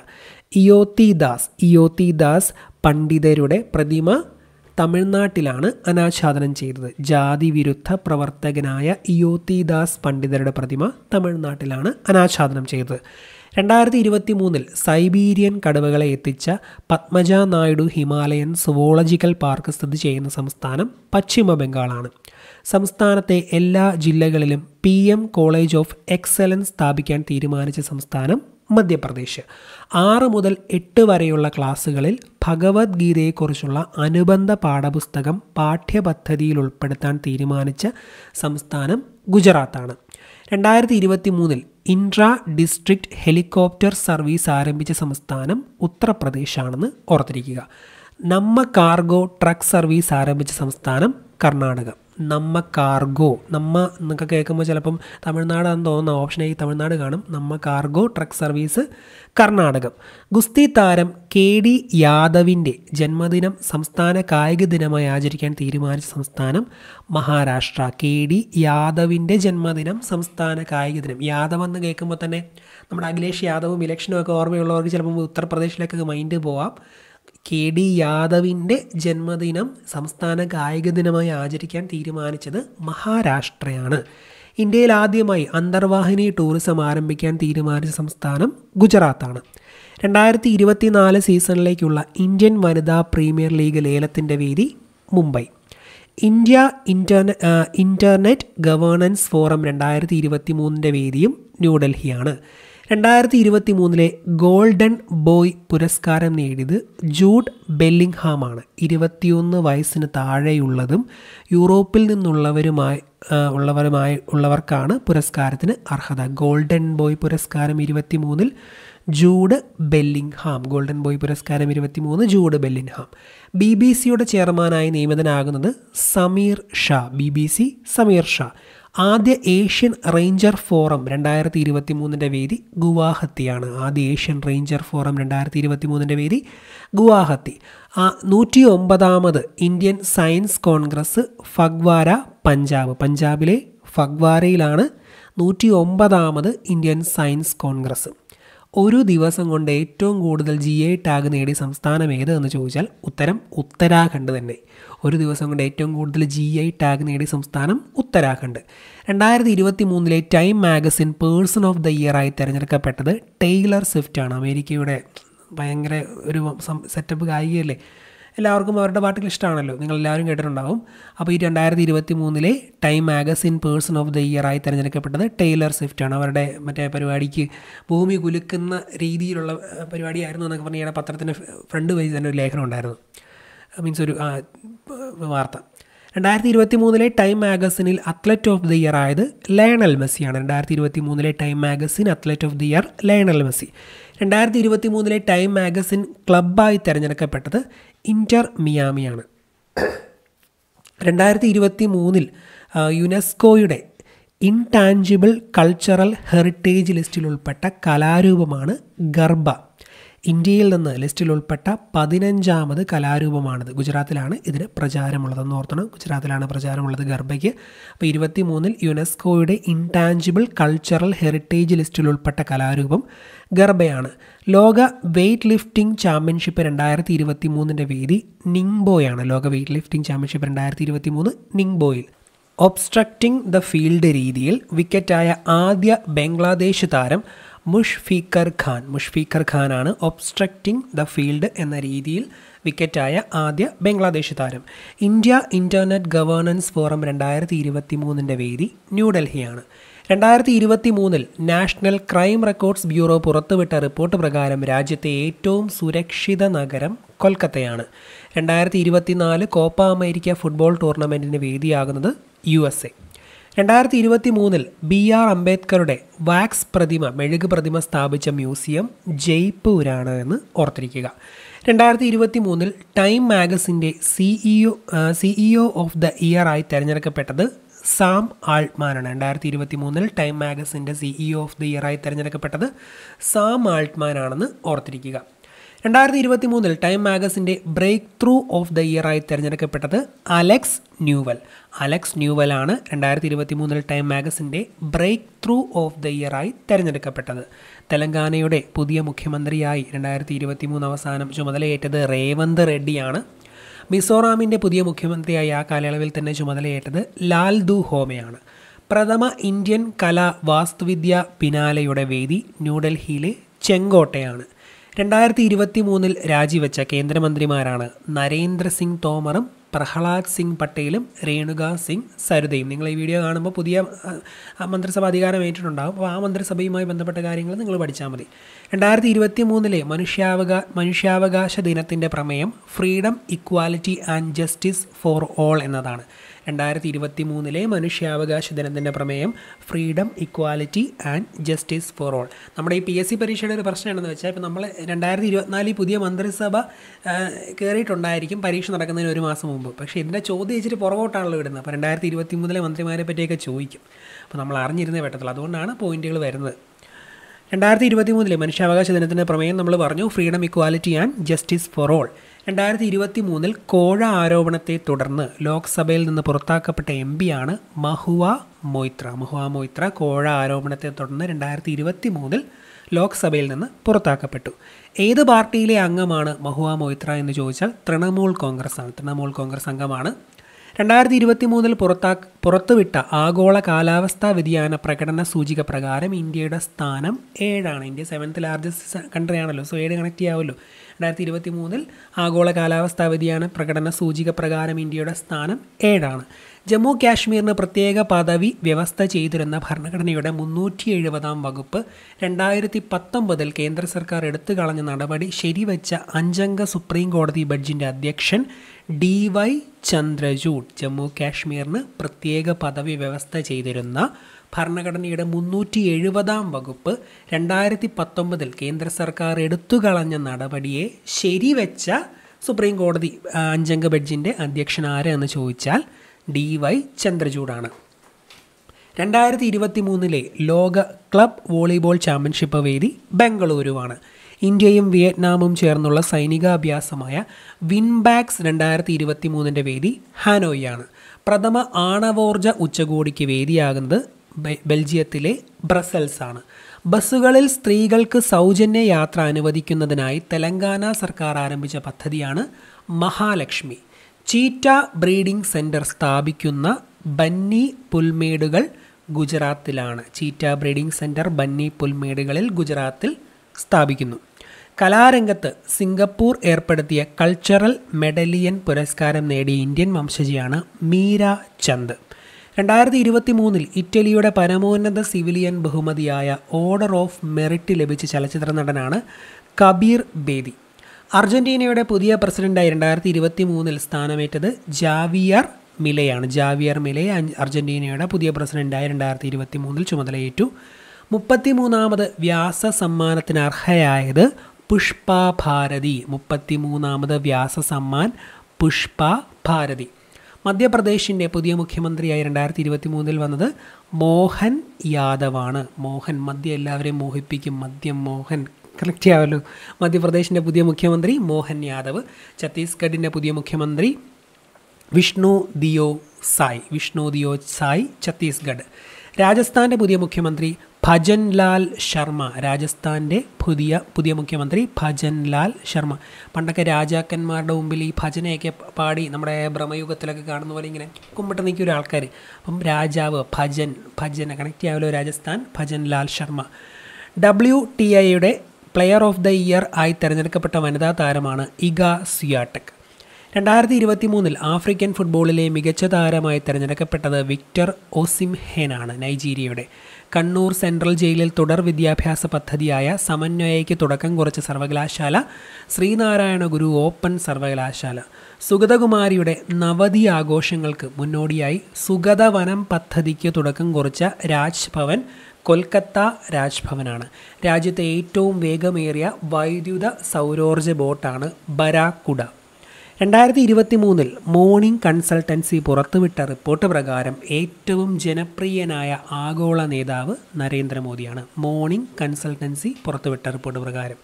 ഇയോത്തി ദാസ് ഇയോത്തി ദാസ് പണ്ഡിതരുടെ പ്രതിമ തമിഴ്നാട്ടിലാണ് അനാച്ഛാദനം ചെയ്തത്. ജാതി വിരുദ്ധ പ്രവർത്തകനായ ഇയോത്തിദാസ് പണ്ഡിതരുടെ പ്രതിമ തമിഴ്നാട്ടിലാണ് അനാച്ഛാദനം ചെയ്തത്. രണ്ടായിരത്തി ഇരുപത്തി മൂന്നിൽ സൈബീരിയൻ കടുവകളെ എത്തിച്ച Padmaja Naidu Himalayan zoological park സ്ഥിതി ചെയ്യുന്ന സംസ്ഥാനം പശ്ചിമ ബംഗാളാണ് സംസ്ഥാനത്തെ എല്ലാ ജില്ലകളിലും P M college of excellence സ്ഥാപിക്കാൻ തീരുമാനിച്ച സംസ്ഥാനം മധ്യപ്രദേശ്. ആറ് മുതൽ എട്ട് വരെയുള്ള ക്ലാസ്സുകളിൽ ഭഗവത്ഗീതയെക്കുറിച്ചുള്ള അനുബന്ധ പാഠപുസ്തകം പാഠ്യപദ്ധതിയിൽ ഉൾപ്പെടുത്താൻ തീരുമാനിച്ച സംസ്ഥാനം ഗുജറാത്താണ്. രണ്ടായിരത്തി ഇരുപത്തി മൂന്നിൽ ഇൻട്രാ ഡിസ്ട്രിക്ട് ഹെലികോപ്റ്റർ സർവീസ് ആരംഭിച്ച സംസ്ഥാനം ഉത്തർപ്രദേശാണെന്ന് ഓർത്തിരിക്കുക. നമ്മ കാർഗോ ട്രക്ക് സർവീസ് ആരംഭിച്ച സംസ്ഥാനം കർണാടക. നമ്മ കാർഗോ നമ്മ എന്നൊക്കെ കേൾക്കുമ്പോൾ ചിലപ്പം തമിഴ്നാടാണെന്ന് തോന്നുന്ന ഓപ്ഷൻ ഈ തമിഴ്നാട് കാണും. നമ്മ കാർഗോ ട്രക്ക് സർവീസ് കർണാടകം. ഗുസ്തി താരം കെ ഡി യാദവിന്റെ ജന്മദിനം സംസ്ഥാന കായിക ദിനമായി ആചരിക്കാൻ തീരുമാനിച്ച സംസ്ഥാനം മഹാരാഷ്ട്ര. കെ ഡി യാദവിന്റെ ജന്മദിനം സംസ്ഥാന കായിക ദിനം. യാദവ് എന്ന് കേൾക്കുമ്പോൾ തന്നെ നമ്മുടെ അഖിലേഷ് യാദവും ഇലക്ഷനും ഒക്കെ ഓർമ്മയുള്ളവർക്ക് ചിലപ്പോൾ ഉത്തർപ്രദേശിലേക്കൊക്കെ മൈൻഡ് പോവാം. കെ ഡി യാദവിന്റെ ജന്മദിനം സംസ്ഥാന കായിക ദിനമായി ആചരിക്കാൻ തീരുമാനിച്ചത് മഹാരാഷ്ട്രയാണ്. ഇന്ത്യയിൽ ആദ്യമായി അന്തർവാഹിനി ടൂറിസം ആരംഭിക്കാൻ തീരുമാനിച്ച സംസ്ഥാനം ഗുജറാത്താണ്. രണ്ടായിരത്തി ഇരുപത്തിനാല് സീസണിലേക്കുള്ള ഇന്ത്യൻ വനിതാ പ്രീമിയർ ലീഗ് ലേലത്തിന്റെ വേദി Mumbai. India internet internet governance forum രണ്ടായിരത്തി ഇരുപത്തി മൂന്നിന്റെ വേദിയും ന്യൂഡൽഹിയാണ്. രണ്ടായിരത്തി ഇരുപത്തി മൂന്നിലെ ഗോൾഡൻ ബോയ് പുരസ്കാരം നേടിയത് ജൂഡ് ബെല്ലിംഗ്ഹാമാണ്. ഇരുപത്തിയൊന്ന് വയസ്സിന് താഴെയുള്ളതും യൂറോപ്പിൽ നിന്നുള്ളവരുമായി ഉള്ളവരുമായി ഉള്ളവർക്കാണ് പുരസ്കാരത്തിന് അർഹത. ഗോൾഡൻ ബോയ് പുരസ്കാരം ഇരുപത്തി മൂന്നിൽ ജൂഡ് ബെല്ലിംഗ്ഹാം. ഗോൾഡൻ ബോയ് പുരസ്കാരം ഇരുപത്തി മൂന്ന് ജൂഡ് ബെല്ലിംഗ്ഹാം. ബി ബി സിയുടെ ചെയർമാനായി നിയമിതനാകുന്നത് Sameer Shah. B B C Sameer Shah. ആദ്യ ഏഷ്യൻ റേഞ്ചർ ഫോറം രണ്ടായിരത്തി ഇരുപത്തി മൂന്നിന്റെ വേദി ഗുവാഹത്തിയാണ്. ആദ്യ ഏഷ്യൻ റേഞ്ചർ ഫോറം രണ്ടായിരത്തി ഇരുപത്തി മൂന്നിന്റെ വേദി ഗുവാഹത്തി. നൂറ്റി ഒമ്പതാമത് Indian science congress Phagwara Punjab. പഞ്ചാബിലെ ഫഗ്വാരയിലാണ് നൂറ്റി ഒമ്പതാമത് ഇന്ത്യൻ സയൻസ് കോൺഗ്രസ്. ഒരു ദിവസം കൊണ്ട് ഏറ്റവും കൂടുതൽ ജി ഐ ടാഗ് നേടിയ സംസ്ഥാനം ഏത് എന്ന് ചോദിച്ചാൽ ഉത്തരം ഉത്തരാഖണ്ഡ് തന്നെ. ഒരു ദിവസം കൊണ്ട് ഏറ്റവും കൂടുതൽ ജി ഐ ടാഗ് നേടിയ സംസ്ഥാനം ഉത്തരാഖണ്ഡ്. രണ്ടായിരത്തി ഇരുപത്തി മൂന്നിലെ time magazine person of the year ആയി തിരഞ്ഞെടുക്കപ്പെട്ടത് ടൈലർ സ്വിഫ്റ്റ് ആണ്. അമേരിക്കയുടെ ഭയങ്കര ഒരു സെറ്റപ്പ് ഗായികയല്ലേ എല്ലാവർക്കും അവരുടെ പാട്ടുകൾ ഇഷ്ടമാണല്ലോ. നിങ്ങൾ എല്ലാവരും കേട്ടിട്ടുണ്ടാവും. അപ്പോൾ ഈ രണ്ടായിരത്തി ഇരുപത്തി മൂന്നിലെ time magazine person of the year ആയി തിരഞ്ഞെടുക്കപ്പെട്ടത് ടൈലർ സ്വിഫ്റ്റ് ആണ്. അവരുടെ മറ്റേ പരിപാടിക്ക് ഭൂമി കുലുക്കുന്ന രീതിയിലുള്ള പരിപാടിയായിരുന്നു എന്നൊക്കെ പറഞ്ഞ് ഈയിടെ പത്രത്തിന്റെ ഫ്രണ്ട് പേജിൽ തന്നെ ഒരു ലേഖനം ഉണ്ടായിരുന്നു. മീൻസ് ഒരു വാർത്ത രണ്ടായിരത്തി ഇരുപത്തി മൂന്നിലെ ടൈം മാഗസിനിൽ അത്ലറ്റ് ഓഫ് ദി ഇയർ ആയത് ലയണൽ മെസ്സിയാണ് രണ്ടായിരത്തി ഇരുപത്തി മൂന്നിലെ time magazine athlete of the year Lionel Messi രണ്ടായിരത്തി ഇരുപത്തി മൂന്നിലെ ടൈം മാഗസിൻ ക്ലബ്ബായി തിരഞ്ഞെടുക്കപ്പെട്ടത് ഇന്റർ മിയാമിയാണ്. രണ്ടായിരത്തി ഇരുപത്തി മൂന്നിൽ യുനെസ്കോയുടെ ഇൻടാഞ്ചിബിൾ കൾച്ചറൽ ഹെറിറ്റേജ് ലിസ്റ്റിൽ ഉൾപ്പെട്ട കലാരൂപമാണ് ഗർഭ ഇന്ത്യയിൽ നിന്ന് ലിസ്റ്റിൽ ഉൾപ്പെട്ട പതിനഞ്ചാമത് കലാരൂപമാണിത്. ഗുജറാത്തിലാണ് ഇതിന് പ്രചാരമുള്ളതെന്ന് ഓർത്തണം. ഗുജറാത്തിലാണ് പ്രചാരമുള്ളത് ഗർഭയ്ക്ക് അപ്പോൾ ഇരുപത്തി മൂന്നിൽ യുനെസ്കോയുടെ ഇൻടാഞ്ചിബിൾ കൾച്ചറൽ ഹെറിറ്റേജ് ലിസ്റ്റിൽ ഉൾപ്പെട്ട കലാരൂപം ഗർഭയാണ് ലോക വെയ്റ്റ് ലിഫ്റ്റിംഗ് ചാമ്പ്യൻഷിപ്പ് രണ്ടായിരത്തി ഇരുപത്തി മൂന്നിന്റെ വേദി നിങ്ബോയാണ് ലോക വെയ്റ്റ് ലിഫ്റ്റിംഗ് ചാമ്പ്യൻഷിപ്പ് രണ്ടായിരത്തി ഇരുപത്തി മൂന്ന് നിങ്ബോയിൽ ഒബ്സ്ട്രക്റ്റിംഗ് ദ ഫീൽഡ് രീതിയിൽ വിക്കറ്റായ ആദ്യ ബംഗ്ലാദേശ് താരം മുഷ്ഫീഖർ ഖാൻ. മുഷ്ഫീഖർ ഖാനാണ് ഒബ്സ്ട്രക്റ്റിംഗ് ദ ഫീൽഡ് എന്ന രീതിയിൽ വിക്കറ്റായ ആദ്യ ബംഗ്ലാദേശ് താരം. ഇന്ത്യ ഇന്റർനെറ്റ് ഗവേണൻസ് ഫോറം രണ്ടായിരത്തി ഇരുപത്തി മൂന്നിന്റെ വേദി ന്യൂഡൽഹിയാണ്. രണ്ടായിരത്തി ഇരുപത്തി മൂന്നിൽ നാഷണൽ ക്രൈം റെക്കോർഡ്സ് ബ്യൂറോ പുറത്തുവിട്ട റിപ്പോർട്ട് പ്രകാരം രാജ്യത്തെ ഏറ്റവും സുരക്ഷിത നഗരം കൊൽക്കത്തയാണ്. രണ്ടായിരത്തി ഇരുപത്തിനാല് കോപ്പ അമേരിക്ക ഫുട്ബോൾ ടൂർണമെന്റിന് വേദിയാകുന്നത് യു എസ് എ. രണ്ടായിരത്തി ഇരുപത്തി മൂന്നിൽ ബി ആർ അംബേദ്കറുടെ വാക്സ് പ്രതിമ മെഴുക് പ്രതിമ സ്ഥാപിച്ച മ്യൂസിയം ജയ്പൂരാണ് എന്ന് ഓർത്തിരിക്കുക. രണ്ടായിരത്തി ഇരുപത്തി മൂന്നിൽ time മാഗസിന്റെ CEO CEO of the year ആയി തിരഞ്ഞെടുക്കപ്പെട്ടത് സാം ആൾട്ട്മാനാണ്. രണ്ടായിരത്തി ഇരുപത്തി മൂന്നിൽ ടൈം മാഗസിന്റെ സിഇഒ ഓഫ് ദി ആയി തിരഞ്ഞെടുക്കപ്പെട്ടത് സാം ആൾട്ട്മാനാണെന്ന് ഓർത്തിരിക്കുക. രണ്ടായിരത്തി ഇരുപത്തി മൂന്നിൽ ടൈം മാഗസിന്റെ breakthrough of the year ആയി തിരഞ്ഞെടുക്കപ്പെട്ടത് അലക്സ് ന്യൂവൽ. അലക്സ് ന്യൂവലാണ് രണ്ടായിരത്തി ഇരുപത്തി മൂന്നിൽ ടൈം മാഗസിന്റെ breakthrough of the year ആയി തിരഞ്ഞെടുക്കപ്പെട്ടത്. തെലങ്കാനയുടെ പുതിയ മുഖ്യമന്ത്രിയായി രണ്ടായിരത്തി ഇരുപത്തി മൂന്ന് അവസാനം ചുമതലയേറ്റത് രേവന്ത് റെഡ്ഡിയാണ്. മിസോറാമിന്റെ പുതിയ മുഖ്യമന്ത്രിയായി ആ കാലയളവിൽ തന്നെ ചുമതലയേറ്റത് ലാൽ ദു ഹോമയാണ്. പ്രഥമ ഇന്ത്യൻ കലാ വാസ്തുവിദ്യ പിനാലയുടെ വേദി ന്യൂഡൽഹിയിലെ ചെങ്കോട്ടയാണ്. രണ്ടായിരത്തി ഇരുപത്തി മൂന്നിൽ രാജിവെച്ച കേന്ദ്രമന്ത്രിമാരാണ് നരേന്ദ്ര സിംഗ് തോമറും പ്രഹ്ലാദ് സിംഗ് പട്ടേലും രേണുക സിംഗ് സരിതയും. നിങ്ങൾ ഈ വീഡിയോ കാണുമ്പോൾ പുതിയ മന്ത്രിസഭ അധികാരം ഏറ്റിട്ടുണ്ടാകും അപ്പോൾ ആ മന്ത്രിസഭയുമായി ബന്ധപ്പെട്ട കാര്യങ്ങൾ നിങ്ങൾ പഠിച്ചാൽ മതി. രണ്ടായിരത്തി ഇരുപത്തി മൂന്നിലെ മനുഷ്യാവകാ മനുഷ്യാവകാശ ദിനത്തിന്റെ പ്രമേയം freedom equality and justice for all എന്നതാണ്. രണ്ടായിരത്തി ഇരുപത്തി മൂന്നിലെ മനുഷ്യാവകാശ ദിനത്തിന്റെ പ്രമേയം freedom equality and justice for all. നമ്മുടെ ഈ പി എസ് സി പരീക്ഷയുടെ ഒരു പ്രശ്നം എന്താണെന്ന് വെച്ചാൽ ഇപ്പോൾ നമ്മൾ രണ്ടായിരത്തി ഇരുപത്തിനാലിൽ പുതിയ മന്ത്രിസഭ കയറിയിട്ടുണ്ടായിരിക്കും പരീക്ഷ നടക്കുന്നതിന് ഒരു മാസം മുമ്പ്. പക്ഷേ ഇതിന്റെ ചോദ്യം ഇച്ചിരി പുറകോട്ടാണല്ലോ ഇടുന്നത്. അപ്പോൾ രണ്ടായിരത്തി ഇരുപത്തി മൂന്നിലെ മന്ത്രിമാരെ പറ്റിയൊക്കെ ചോദിക്കും. അപ്പോൾ നമ്മൾ അറിഞ്ഞിരുന്നേ പറ്റത്തുള്ളൂ. അതുകൊണ്ടാണ് പോയിന്റുകൾ വരുന്നത്. രണ്ടായിരത്തി ഇരുപത്തി മൂന്നിലെ മനുഷ്യാവകാശ ദിനത്തിന്റെ പ്രമേയം നമ്മൾ പറഞ്ഞു freedom equality and justice for all. രണ്ടായിരത്തി ഇരുപത്തി മൂന്നിൽ കോഴ ആരോപണത്തെ തുടർന്ന് ലോക്സഭയിൽ നിന്ന് പുറത്താക്കപ്പെട്ട എം പിയാണ് മഹുവ മൊയ്ത്ര. മഹുവ മൊയ്ത്ര കോഴ ആരോപണത്തെ തുടർന്ന് രണ്ടായിരത്തി ഇരുപത്തി മൂന്നിൽ ലോക്സഭയിൽ നിന്ന് പുറത്താക്കപ്പെട്ടു. ഏത് പാർട്ടിയിലെ അംഗമാണ് മഹുവ മൊയ്ത്ര എന്ന് ചോദിച്ചാൽ തൃണമൂൽ കോൺഗ്രസ് ആണ് തൃണമൂൽ കോൺഗ്രസ് അംഗമാണ്. രണ്ടായിരത്തി ഇരുപത്തി മൂന്നിൽ പുറത്താ പുറത്തുവിട്ട ആഗോള കാലാവസ്ഥാ വ്യതിയാന പ്രകടന സൂചിക പ്രകാരം ഇന്ത്യയുടെ സ്ഥാനം ഏഴാണ്. ഇന്ത്യ സെവൻത്ത് ലാർജസ്റ്റ് കൺട്രി ആണല്ലോ. സോ ഏഴ് കണക്ട് ചെയ്യാമല്ലോ രണ്ടായിരത്തി ഇരുപത്തി മൂന്നിൽ ആഗോള കാലാവസ്ഥാ വ്യതിയാന പ്രകടന സൂചിക പ്രകാരം ഇന്ത്യയുടെ സ്ഥാനം ഏഴാണ്. ജമ്മു കാശ്മീരിന് പ്രത്യേക പദവി വ്യവസ്ഥ ചെയ്തിരുന്ന ഭരണഘടനയുടെ മുന്നൂറ്റി എഴുപതാം വകുപ്പ് രണ്ടായിരത്തി പത്തൊമ്പതിൽ കേന്ദ്ര സർക്കാർ എടുത്തു കളഞ്ഞ നടപടി ശരിവച്ച അഞ്ചംഗ സുപ്രീം കോടതി ബഡ്ജിന്റെ അധ്യക്ഷൻ ഡി വൈ ചന്ദ്രചൂഡ് ജമ്മു കാശ്മീരിന് പ്രത്യേക പദവി വ്യവസ്ഥ ചെയ്തിരുന്ന ഭരണഘടനയുടെ മുന്നൂറ്റി എഴുപതാം വകുപ്പ് രണ്ടായിരത്തി പത്തൊമ്പതിൽ കേന്ദ്ര സർക്കാർ എടുത്തുകളഞ്ഞ നടപടിയെ ശരിവെച്ച സുപ്രീം കോടതി അഞ്ചംഗ ബെഞ്ചിന്റെ അധ്യക്ഷൻ ആരെന്ന് ചോദിച്ചാൽ ഡി വൈ ചന്ദ്രചൂഡാണ്. രണ്ടായിരത്തി ഇരുപത്തി മൂന്നിലെ ലോക ക്ലബ് വോളിബോൾ ചാമ്പ്യൻഷിപ്പ് വേദി ബംഗളൂരുവാണ്. ഇന്ത്യയും വിയറ്റ്നാമും ചേർന്നുള്ള സൈനികാഭ്യാസമായ വിൻബാക്സ് രണ്ടായിരത്തി ഇരുപത്തി മൂന്നിന്റെ വേദി ഹാനോയിയാണ്. പ്രഥമ ആണവോർജ ഉച്ചകോടിക്ക് വേദിയാകുന്നത് ബെൽജിയത്തിലെ ബ്രസൽസ് ആണ് ബസ്സുകളിൽ സ്ത്രീകൾക്ക് സൗജന്യ യാത്ര അനുവദിക്കുന്നതിനായി തെലങ്കാന സർക്കാർ ആരംഭിച്ച പദ്ധതിയാണ് മഹാലക്ഷ്മി. ചീറ്റ ബ്രീഡിംഗ് സെന്റർ സ്ഥാപിക്കുന്ന ബന്നി പുൽമേടുകൾ ഗുജറാത്തിലാണ്. ചീറ്റ ബ്രീഡിംഗ് സെന്റർ ബന്നി പുൽമേടുകളിൽ ഗുജറാത്തിൽ സ്ഥാപിക്കുന്നു. കലാരംഗത്ത് സിംഗപ്പൂർ ഏർപ്പെടുത്തിയ കൾച്ചറൽ മെഡലിയൻ പുരസ്കാരം നേടിയ ഇന്ത്യൻ വംശജിയാണ് മീര ചന്ദ്. രണ്ടായിരത്തി ഇരുപത്തി മൂന്നിൽ ഇറ്റലിയുടെ പരമോന്നത സിവിലിയൻ ബഹുമതിയായ ഓർഡർ ഓഫ് മെറിറ്റ് ലഭിച്ച ചലച്ചിത്ര നടനാണ് കബീർ ബേദി. അർജന്റീനയുടെ പുതിയ പ്രസിഡന്റായി രണ്ടായിരത്തി ഇരുപത്തി മൂന്നിൽ സ്ഥാനമേറ്റത് ജാവിയർ മിലയാണ്. ജാവിയർ മിലെ അർജന്റീനയുടെ പുതിയ പ്രസിഡന്റായി രണ്ടായിരത്തി ഇരുപത്തി മൂന്നിൽ ചുമതലയേറ്റു. മുപ്പത്തിമൂന്നാമത് വ്യാസ സമ്മാനത്തിന് അർഹയായത് പുഷ്പ ഭാരതി മുപ്പത്തിമൂന്നാമത് വ്യാസ സമ്മാൻ പുഷ്പ ഭാരതി മധ്യപ്രദേശിന്റെ പുതിയ മുഖ്യമന്ത്രിയായി രണ്ടായിരത്തി ഇരുപത്തി മൂന്നിൽ വന്നത് മോഹൻ യാദവാണ്. മോഹൻ മദ്യ എല്ലാവരെയും മോഹിപ്പിക്കും. മദ്യം മോഹൻ കറക്റ്റ് ചെയ്യാമല്ലോ. മധ്യപ്രദേശിന്റെ പുതിയ മുഖ്യമന്ത്രി മോഹൻ യാദവ്. ഛത്തീസ്ഗഡിന്റെ പുതിയ മുഖ്യമന്ത്രി വിഷ്ണു ദിയോ സായ് വിഷ്ണു ദിയോ സായ് ഛത്തീസ്ഗഡ്. രാജസ്ഥാന്റെ പുതിയ മുഖ്യമന്ത്രി ഭജൻലാൽ ശർമ്മ രാജസ്ഥാന്റെ പുതിയ പുതിയ മുഖ്യമന്ത്രി ഭജൻലാൽ ശർമ്മ. പണ്ടൊക്കെ രാജാക്കന്മാരുടെ മുമ്പിൽ ഈ ഭജനയൊക്കെ പാടി നമ്മുടെ ബ്രഹ്മയുഗത്തിലൊക്കെ കാണുന്ന പോലെ ഇങ്ങനെ കുമ്പിട്ട് ഒരു ആൾക്കാർ അപ്പം രാജാവ് ഭജൻ ഭജന കണക്ട് ചെയ്യാമല്ലോ രാജസ്ഥാൻ ഭജൻലാൽ ശർമ്മ. ഡബ്ല്യു ടി ഐയുടെ പ്ലെയർ ഓഫ് ദ ഇയർ ആയി തിരഞ്ഞെടുക്കപ്പെട്ട വനിതാ താരമാണ് ഇഗ സിയാടെക് രണ്ടായിരത്തി ഇരുപത്തി മൂന്നിൽ ആഫ്രിക്കൻ ഫുട്ബോളിലെ മികച്ച താരമായി തിരഞ്ഞെടുക്കപ്പെട്ടത് വിക്ടർ ഒസിംഹേനാണ് നൈജീരിയയുടെ. കണ്ണൂർ സെൻട്രൽ ജയിലിൽ തുടർ വിദ്യാഭ്യാസ പദ്ധതിയായ സമന്വയയ്ക്ക് തുടക്കം കുറിച്ച സർവകലാശാല ശ്രീനാരായണ ഗുരു ഓപ്പൺ സർവകലാശാല. സുഗതകുമാരിയുടെ നവതി ആഘോഷങ്ങൾക്ക് മുന്നോടിയായി സുഗതവനം പദ്ധതിക്ക് തുടക്കം കുറിച്ച രാജ്ഭവൻ കൊൽക്കത്ത രാജ്ഭവനാണ്. രാജ്യത്തെ ഏറ്റവും വേഗമേറിയ വൈദ്യുത സൗരോർജ ബോട്ടാണ് ബരാക്കുഡ രണ്ടായിരത്തി ഇരുപത്തി മൂന്നിൽ മോർണിംഗ് കൺസൾട്ടൻസി പുറത്തുവിട്ട റിപ്പോർട്ട് പ്രകാരം ഏറ്റവും ജനപ്രിയനായ ആഗോള നേതാവ് നരേന്ദ്രമോദിയാണ് മോർണിംഗ് കൺസൾട്ടൻസി പുറത്തുവിട്ട റിപ്പോർട്ട് പ്രകാരം.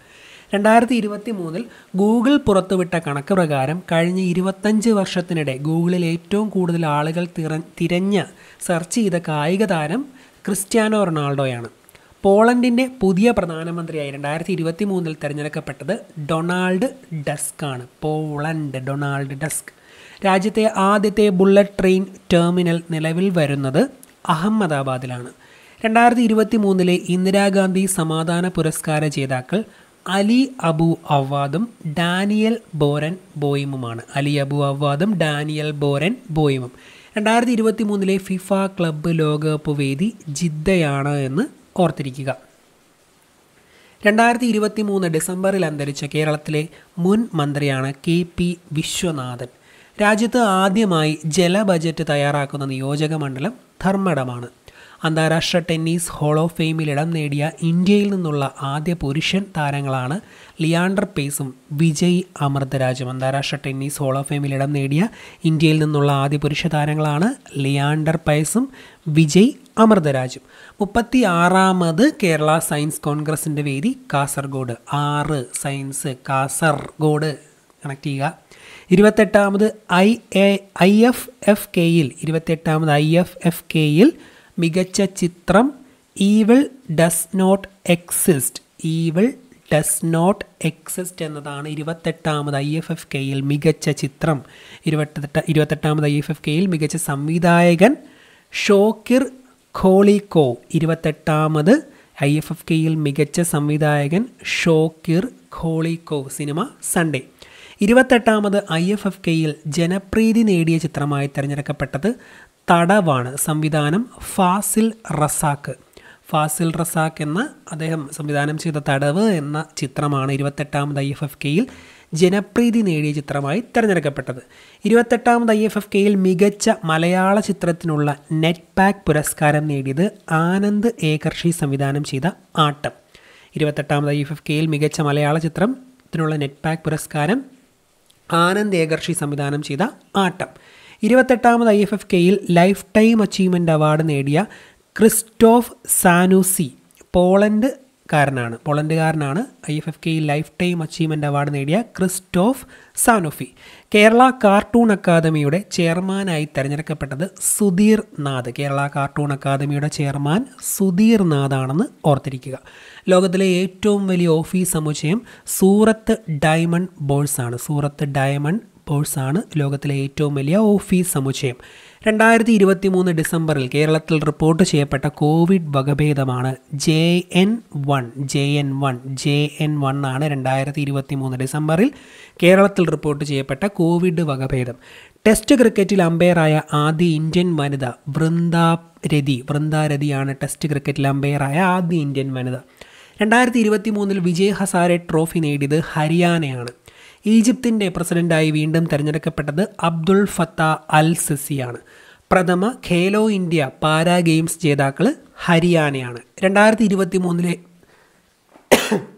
രണ്ടായിരത്തി ഇരുപത്തി മൂന്നിൽ ഗൂഗിൾ പുറത്തുവിട്ട കണക്ക് പ്രകാരം കഴിഞ്ഞ ഇരുപത്തഞ്ച് വർഷത്തിനിടെ ഗൂഗിളിൽ ഏറ്റവും കൂടുതൽ ആളുകൾ തിര തിരഞ്ഞ സെർച്ച് ചെയ്ത കായിക താരം ക്രിസ്ത്യാനോ റൊണാൾഡോയാണ്. പോളണ്ടിന്റെ പുതിയ പ്രധാനമന്ത്രിയായി രണ്ടായിരത്തി ഇരുപത്തി മൂന്നിൽ തിരഞ്ഞെടുക്കപ്പെട്ടത് ഡൊണാൾഡ് ഡസ്ക് ആണ്. Poland Donald Tusk. രാജ്യത്തെ ആദ്യത്തെ ബുള്ളറ്റ് ട്രെയിൻ ടെർമിനൽ നിലവിൽ വരുന്നത് അഹമ്മദാബാദിലാണ്. രണ്ടായിരത്തി ഇരുപത്തി മൂന്നിലെ ഇന്ദിരാഗാന്ധി സമാധാന പുരസ്കാര ജേതാക്കൾ അലി അബു അവാദും ഡാനിയൽ ബോരൻ ബോയിമുമാണ്. അലി അബു അവാദും ഡാനിയൽ ബോരൻ ബോയിമും. രണ്ടായിരത്തി ഇരുപത്തി മൂന്നിലെ ഫിഫ ക്ലബ്ബ് ലോകകപ്പ് വേദി ജിദ്ദയാണ് എന്ന് ഓർത്തിരിക്കുക. രണ്ടായിരത്തി ഇരുപത്തി മൂന്ന് ഡിസംബറിൽ അന്തരിച്ച കേരളത്തിലെ മുൻ മന്ത്രിയാണ് കെ പി വിശ്വനാഥൻ. രാജ്യത്ത് ആദ്യമായി ജല ബജറ്റ് തയ്യാറാക്കുന്ന നിയോജക മണ്ഡലം ധർമ്മടമാണ്. അന്താരാഷ്ട്ര ടെന്നീസ് ഹോൾ ഓഫ് ഫെയിമിൽ ഇടം നേടിയ ഇന്ത്യയിൽ നിന്നുള്ള ആദ്യ പുരുഷൻ താരങ്ങളാണ് ലിയാണ്ടർ പേസും വിജയ് അമൃതരാജും. അന്താരാഷ്ട്ര ടെന്നീസ് ഹോൾ ഓഫ് ഫെയിമിൽ ഇടം നേടിയ ഇന്ത്യയിൽ നിന്നുള്ള ആദ്യ പുരുഷ താരങ്ങളാണ് ലിയാണ്ടർ പേസും വിജയ് അമൃതരാജും. മുപ്പത്തി ആറാമത് കേരള സയൻസ് കോൺഗ്രസിന്റെ വേദി കാസർഗോഡ്. ആറ് സയൻസ് കാസർഗോഡ്. കണക്ട് ചെയ്യുക. ഇരുപത്തെട്ടാമത് I A I F F കെയിൽ ഇരുപത്തെട്ടാമത് ഐ എഫ് എഫ് കെയിൽ മികച്ച ചിത്രം evil does not exist evil does not exist എന്നതാണ് ഇരുപത്തെട്ടാമത് ഐ എഫ് എഫ് കെയിൽ മികച്ച ചിത്രം. ഇരുപത്തെട്ട് ഇരുപത്തെട്ടാമത് ഐ എഫ് എഫ് കെയിൽ മികച്ച സംവിധായകൻ ഷോക്കിർ ഖോളിക്കോ ഇരുപത്തെട്ടാമത് ഐ എഫ് എഫ് കെയിൽ മികച്ച സംവിധായകൻ ഷോക്കിർ ഖോളിക്കോ സിനിമ സൺഡേ. ഇരുപത്തെട്ടാമത് ഐ എഫ് എഫ് കെയിൽ ജനപ്രീതി നേടിയ ചിത്രമായി തിരഞ്ഞെടുക്കപ്പെട്ടത് തടവാണ് സംവിധാനം ഫാസിൽ റസാക്ക്. ഫാസിൽ റസാക്ക് എന്ന അദ്ദേഹം സംവിധാനം ചെയ്ത തടവ് എന്ന ചിത്രമാണ് ഇരുപത്തെട്ടാമത് ഐ എഫ് എഫ് കെയിൽ ജനപ്രീതി നേടിയ ചിത്രമായി തിരഞ്ഞെടുക്കപ്പെട്ടത്. ഇരുപത്തെട്ടാമത് ഐ എഫ് എഫ് കെയിൽ മികച്ച മലയാള ചിത്രത്തിനുള്ള നെറ്റ് പാക്ക് പുരസ്കാരം നേടിയത് ആനന്ദ് ഏകർഷി സംവിധാനം ചെയ്ത ആട്ടം. ഇരുപത്തെട്ടാമത് ഐ എഫ് എഫ് കെയിൽ മികച്ച മലയാള ചിത്രത്തിനുള്ള നെറ്റ് പാക്ക് പുരസ്കാരം ആനന്ദ് ഏകർഷി സംവിധാനം ചെയ്ത ആട്ടം. ഇരുപത്തെട്ടാമത് ഐ എഫ് എഫ് കെയിൽ ലൈഫ് ടൈം അച്ചീവ്മെന്റ് അവാർഡ് നേടിയ ക്രിസ്റ്റോഫ് സാനുസി പോളണ്ട് കാരനാണ്. പോളണ്ടുകാരനാണ്. ഐ എഫ് എഫ് കെയിൽ ലൈഫ് ടൈം അച്ചീവ്മെന്റ് അവാർഡ് നേടിയ ക്രിസ്റ്റോഫ് സാനോഫി. കേരള കാർട്ടൂൺ അക്കാദമിയുടെ ചെയർമാനായി തിരഞ്ഞെടുക്കപ്പെട്ടത് സുധീർ നാഥ്. കേരള കാർട്ടൂൺ അക്കാദമിയുടെ ചെയർമാൻ സുധീർ നാഥാണെന്ന് ഓർത്തിരിക്കുക. ലോകത്തിലെ ഏറ്റവും വലിയ ഓഫീസ് സമുച്ചയം സൂറത്ത് ഡയമണ്ട് ബോൾസ് ആണ് സൂറത്ത് ഡയമണ്ട് ആണ് ലോകത്തിലെ ഏറ്റവും വലിയ ഓഫീസ് സമുച്ചയം. രണ്ടായിരത്തി ഇരുപത്തി മൂന്ന് ഡിസംബറിൽ കേരളത്തിൽ റിപ്പോർട്ട് ചെയ്യപ്പെട്ട Covid വകഭേദമാണ് J N one. J N one J N one ആണ് രണ്ടായിരത്തി ഇരുപത്തി മൂന്ന് ഡിസംബറിൽ കേരളത്തിൽ റിപ്പോർട്ട് ചെയ്യപ്പെട്ട കോവിഡ് വകഭേദം. ടെസ്റ്റ് ക്രിക്കറ്റിൽ അമ്പയറായ ആദ്യ ഇന്ത്യൻ വനിത വൃന്ദ രതി. വൃന്ദ രതിയാണ് ടെസ്റ്റ് ക്രിക്കറ്റിൽ അമ്പയറായ ആദ്യ ഇന്ത്യൻ വനിത. രണ്ടായിരത്തി ഇരുപത്തി മൂന്നിൽ വിജയ് ഹസാരെ ട്രോഫി നേടിയത് ഹരിയാനയാണ്. ഈജിപ്തിന്റെ പ്രസിഡന്റായി വീണ്ടും തിരഞ്ഞെടുക്കപ്പെട്ടത് അബ്ദുൾ ഫത്ത അൽ സിസിയാണ് പ്രഥമ ഖേലോ ഇന്ത്യ പാരാ ഗെയിംസ് ജേതാക്കൾ ഹരിയാനയാണ്. രണ്ടായിരത്തി ഇരുപത്തി മൂന്നിലെ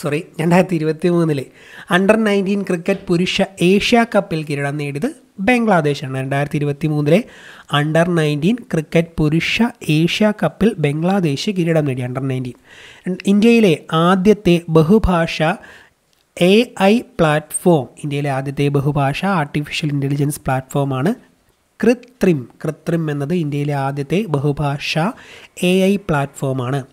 സോറി രണ്ടായിരത്തി ഇരുപത്തി മൂന്നിലെ അണ്ടർ നയന്റീൻ ക്രിക്കറ്റ് പുരുഷ ഏഷ്യ കപ്പിൽ കിരീടം നേടിയത് ബംഗ്ലാദേശാണ്. രണ്ടായിരത്തി ഇരുപത്തി മൂന്നിലെ അണ്ടർ നയന്റീൻ ക്രിക്കറ്റ് പുരുഷ ഏഷ്യ കപ്പിൽ ബംഗ്ലാദേശ് കിരീടം നേടി അണ്ടർ നയന്റീൻ. ഇന്ത്യയിലെ ആദ്യത്തെ ബഹുഭാഷ എ ഐ പ്ലാറ്റ്ഫോം ഇന്ത്യയിലെ ആദ്യത്തെ ബഹുഭാഷ ആർട്ടിഫിഷ്യൽ ഇന്റലിജൻസ് പ്ലാറ്റ്ഫോമാണ് കൃത്രിം കൃത്രിം എന്നത് ഇന്ത്യയിലെ ആദ്യത്തെ ബഹുഭാഷ എ ഐ പ്ലാറ്റ്ഫോമാണ്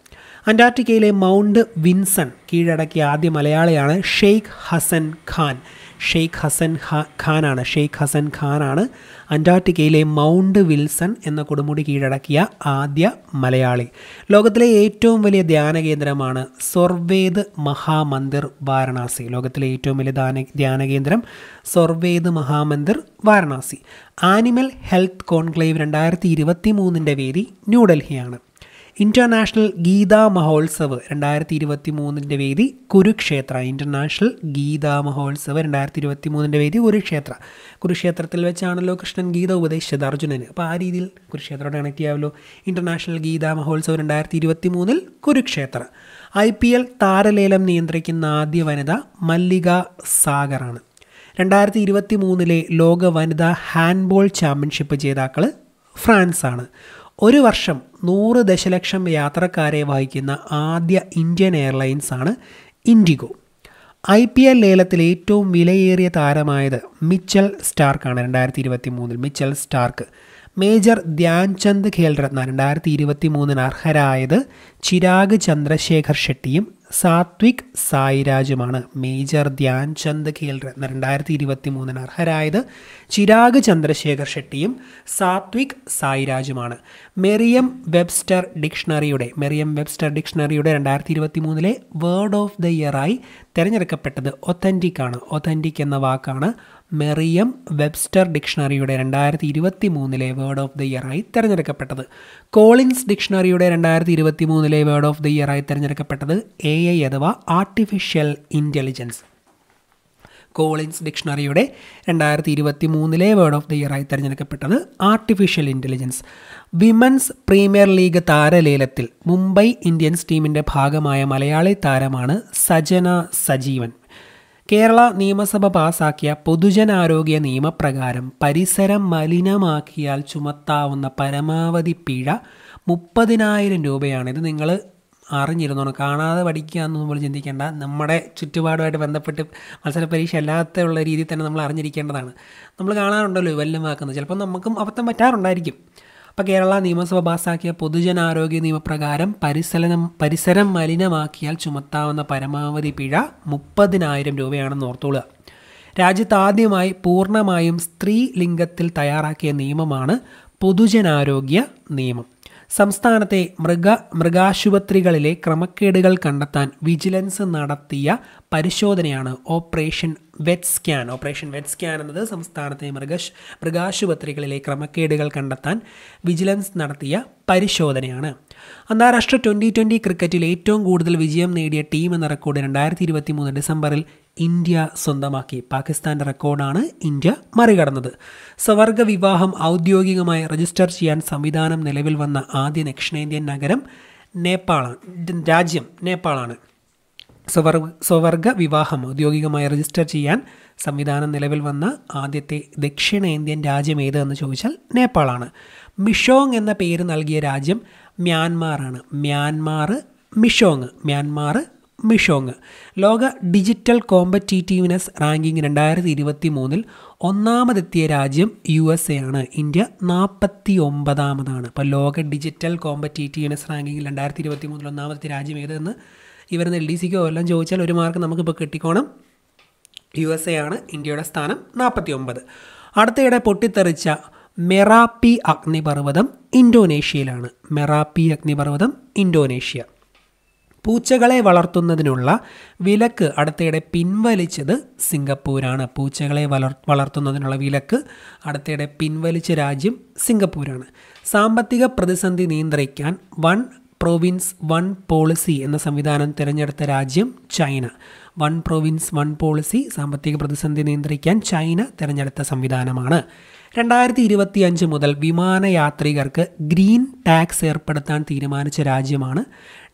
അന്റാർട്ടിക്കയിലെ മൗണ്ട് വിൻസൺ കീഴടക്കിയ ആദ്യ മലയാളിയാണ് ഷെയ്ഖ് ഹസൻ ഖാൻ. ഷെയ്ഖ് ഹസൻ ഖാനാണ്. ഷെയ്ഖ് ഹസൻ ഖാനാണ് അന്റാർട്ടിക്കയിലെ മൗണ്ട് വിൽസൺ എന്ന കൊടുമുടി കീഴടക്കിയ ആദ്യ മലയാളി. ലോകത്തിലെ ഏറ്റവും വലിയ ധ്യാന കേന്ദ്രമാണ് സൊർവേദ് മഹാമന്ദിർ വാരണാസി. ലോകത്തിലെ ഏറ്റവും വലിയ ധ്യാന ധ്യാന കേന്ദ്രം Swarved Mahamandir Varanasi. Animal health conclave രണ്ടായിരത്തി ഇരുപത്തി മൂന്നിന്റെ വേദി ന്യൂഡൽഹിയാണ്. ഇന്റർനാഷണൽ ഗീതാ മഹോത്സവ് രണ്ടായിരത്തി ഇരുപത്തി മൂന്നിന്റെ വേദി കുരുക്ഷേത്ര. ഇന്റർനാഷണൽ ഗീതാ മഹോത്സവ് രണ്ടായിരത്തി ഇരുപത്തി മൂന്നിന്റെ വേദി കുരുക്ഷേത്ര. കുരുക്ഷേത്രത്തിൽ വെച്ചാണല്ലോ കൃഷ്ണൻ ഗീത ഉപദേശിച്ചത് അർജുനന്. അപ്പോൾ ആ രീതിയിൽ കുരുക്ഷേത്രയോട് കണക്ട് ചെയ്യാമല്ലോ. ഇന്റർനാഷണൽ ഗീതാ മഹോത്സവ് രണ്ടായിരത്തി ഇരുപത്തി മൂന്നിൽ കുരുക്ഷേത്ര. ഐ പി എൽ താരലേലം നിയന്ത്രിക്കുന്ന ആദ്യ വനിത മല്ലിക സാഗറാണ്. രണ്ടായിരത്തി ഇരുപത്തി മൂന്നിലെ ലോക വനിതാ ഹാൻഡ്ബോൾ ചാമ്പ്യൻഷിപ്പ് ജേതാക്കൾ ഫ്രാൻസാണ്. ഒരു വർഷം നൂറ് ദശലക്ഷം യാത്രക്കാരെ വഹിക്കുന്ന ആദ്യ ഇന്ത്യൻ എയർലൈൻസ് ആണ് ഇൻഡിഗോ. ഐ പി എൽ ലേലത്തിൽ ഏറ്റവും വിലയേറിയ താരമായത് മിച്ചൽ സ്റ്റാർക്കാണ്. രണ്ടായിരത്തി ഇരുപത്തി മൂന്നിൽ Mitchell Starc major Dhyan Chand Khel Ratna രണ്ടായിരത്തി ഇരുപത്തി മൂന്നിന് അർഹരായത് ചിരാഗ് ചന്ദ്രശേഖർ ഷെട്ടിയും സാത്വിക് സായിരാജുമാണ് മേജർ ധ്യാൻചന്ദ് ഖേൽരത്ന രണ്ടായിരത്തി ഇരുപത്തി മൂന്നിന് അർഹരായത് ചിരാഗ് ചന്ദ്രശേഖർ ഷെട്ടിയും സാത്വിക് സായിരാജുമാണ്. മെറിയം വെബ്സ്റ്റർ ഡിക്ഷണറിയുടെ മെറിയം വെബ്സ്റ്റർ ഡിക്ഷണറിയുടെ രണ്ടായിരത്തി ഇരുപത്തി മൂന്നിലെ വേർഡ് ഓഫ് ദ ഇയറായി തിരഞ്ഞെടുക്കപ്പെട്ടത് ഒത്തന്റിക് ആണ് ഒത്തന്റിക് എന്ന വാക്കാണ് മെറിയം വെബ്സ്റ്റർ ഡിക്ഷണറിയുടെ രണ്ടായിരത്തി ഇരുപത്തി മൂന്നിലെ വേർഡ് ഓഫ് ദ ഇയറായി തിരഞ്ഞെടുക്കപ്പെട്ടത്. കോളിൻസ് ഡിക്ഷണറിയുടെ രണ്ടായിരത്തി ഇരുപത്തി മൂന്നിലെ വേർഡ് ഓഫ് ദ ഇയറായി തിരഞ്ഞെടുക്കപ്പെട്ടത് എ ഐ അഥവാ ആർട്ടിഫിഷ്യൽ ഇന്റലിജൻസ് കോളിൻസ് ഡിക്ഷണറിയുടെ രണ്ടായിരത്തി ഇരുപത്തി മൂന്നിലെ വേർഡ് ഓഫ് ദി ഇയറായി തിരഞ്ഞെടുക്കപ്പെട്ടത് artificial intelligence women's premier league താരലേലത്തിൽ Mumbai Indians ടീമിന്റെ ഭാഗമായ മലയാളി താരമാണ് സജന സജീവൻ. കേരള നിയമസഭ പാസാക്കിയ പൊതുജനാരോഗ്യ നിയമപ്രകാരം പരിസരം മലിനമാക്കിയാൽ ചുമത്താവുന്ന പരമാവധി പിഴ മുപ്പതിനായിരം രൂപയാണ്. ഇത് നിങ്ങൾ അറിഞ്ഞിരുന്നോ കാണാതെ പഠിക്കുക എന്നൊന്നും പോലും ചിന്തിക്കേണ്ട. നമ്മുടെ ചുറ്റുപാടുമായിട്ട് ബന്ധപ്പെട്ട് മത്സര പരീക്ഷ അല്ലാത്ത ഉള്ള രീതിയിൽ തന്നെ നമ്മൾ അറിഞ്ഞിരിക്കേണ്ടതാണ്. നമ്മൾ കാണാറുണ്ടല്ലോ വല്ലമാക്കുന്നത് ചിലപ്പോൾ നമുക്കും അബദ്ധം പറ്റാറുണ്ടായിരിക്കും. അപ്പോൾ കേരള നിയമസഭ പാസാക്കിയ പൊതുജനാരോഗ്യ നിയമപ്രകാരം പരിസരം പരിസരം മലിനമാക്കിയാൽ ചുമത്താവുന്ന പരമാവധി പിഴ മുപ്പതിനായിരം രൂപയാണെന്ന് ഓർത്തോളുക. രാജ്യത്ത് ആദ്യമായി പൂർണമായും സ്ത്രീ ലിംഗത്തിൽ തയ്യാറാക്കിയ നിയമമാണ് പൊതുജനാരോഗ്യ നിയമം. സംസ്ഥാനത്തെ മൃഗ മൃഗാശുപത്രികളിലെ ക്രമക്കേടുകൾ കണ്ടെത്താൻ വിജിലൻസ് നടത്തിയ പരിശോധനയാണ് operation vet scan. Operation vet scan എന്നത് സംസ്ഥാനത്തെ മൃഗ മൃഗാശുപത്രികളിലെ ക്രമക്കേടുകൾ കണ്ടെത്താൻ വിജിലൻസ് നടത്തിയ പരിശോധനയാണ്. അന്താരാഷ്ട്ര ട്വന്റി ട്വന്റി ക്രിക്കറ്റിൽ ഏറ്റവും കൂടുതൽ വിജയം നേടിയ ടീം എന്ന റെക്കോർഡ് രണ്ടായിരത്തി ഇരുപത്തി മൂന്ന് ഡിസംബറിൽ ഇന്ത്യ സ്വന്തമാക്കി. പാകിസ്ഥാന്റെ റെക്കോർഡാണ് ഇന്ത്യ മറികടന്നത്. സ്വവർഗ വിവാഹം ഔദ്യോഗികമായി രജിസ്റ്റർ ചെയ്യാൻ സംവിധാനം നിലവിൽ വന്ന ആദ്യ ദക്ഷിണേന്ത്യൻ നഗരം നേപ്പാളാണ് രാജ്യം നേപ്പാളാണ്. സ്വവർഗ സ്വവർഗ വിവാഹം ഔദ്യോഗികമായി രജിസ്റ്റർ ചെയ്യാൻ സംവിധാനം നിലവിൽ വന്ന ആദ്യത്തെ ദക്ഷിണേന്ത്യൻ രാജ്യം ഏത് എന്ന് ചോദിച്ചാൽ നേപ്പാളാണ്. മിഷോങ് എന്ന പേര് നൽകിയ രാജ്യം മ്യാൻമാറാണ്. Myanmar Michaung. Myanmar Michaung. ലോക ഡിജിറ്റൽ കോമ്പറ്റീറ്റീവ്നെസ് റാങ്കിങ് രണ്ടായിരത്തി ഇരുപത്തി മൂന്നിൽ ഒന്നാമതെത്തിയ രാജ്യം യു എസ് എ ആണ്. ഇന്ത്യ നാൽപ്പത്തി ഒമ്പതാമതാണ് അപ്പോൾ ലോക ഡിജിറ്റൽ കോമ്പറ്റീറ്റീവ്നെസ് റാങ്കിങ്ങിൽ രണ്ടായിരത്തി ഇരുപത്തി മൂന്നിൽ ഒന്നാമത്തെ രാജ്യം ഏതെന്ന് ഇവരുന്ന് എൽ ഡി സിക്കോ എല്ലാം ചോദിച്ചാൽ ഒരു മാർക്ക് നമുക്കിപ്പോൾ കിട്ടിക്കോണം. യു എസ് എ ആണ്. ഇന്ത്യയുടെ സ്ഥാനം നാൽപ്പത്തി ഒമ്പത് അടുത്തയിടെ പൊട്ടിത്തെറിച്ച മെറാപ്പി അഗ്നിപർവതം ഇൻഡോനേഷ്യയിലാണ് മെറാപ്പി അഗ്നിപർവതം ഇൻഡോനേഷ്യ പൂച്ചകളെ വളർത്തുന്നതിനുള്ള വിലക്ക് അടുത്തിടെ പിൻവലിച്ചത് സിംഗപ്പൂരാണ്. പൂച്ചകളെ വളർ വളർത്തുന്നതിനുള്ള വിലക്ക് അടുത്തിടെ പിൻവലിച്ച രാജ്യം സിംഗപ്പൂരാണ്. സാമ്പത്തിക പ്രതിസന്ധി നിയന്ത്രിക്കാൻ വൺ പ്രൊവിൻസ് വൺ പോളിസി എന്ന സംവിധാനം തിരഞ്ഞെടുത്ത രാജ്യം China. One province one policy സാമ്പത്തിക പ്രതിസന്ധി നിയന്ത്രിക്കാൻ ചൈന തിരഞ്ഞെടുത്ത സംവിധാനമാണ്. രണ്ടായിരത്തി ഇരുപത്തി അഞ്ച് മുതൽ വിമാനയാത്രികർക്ക് ഗ്രീൻ ടാക്സ് ഏർപ്പെടുത്താൻ തീരുമാനിച്ച രാജ്യമാണ്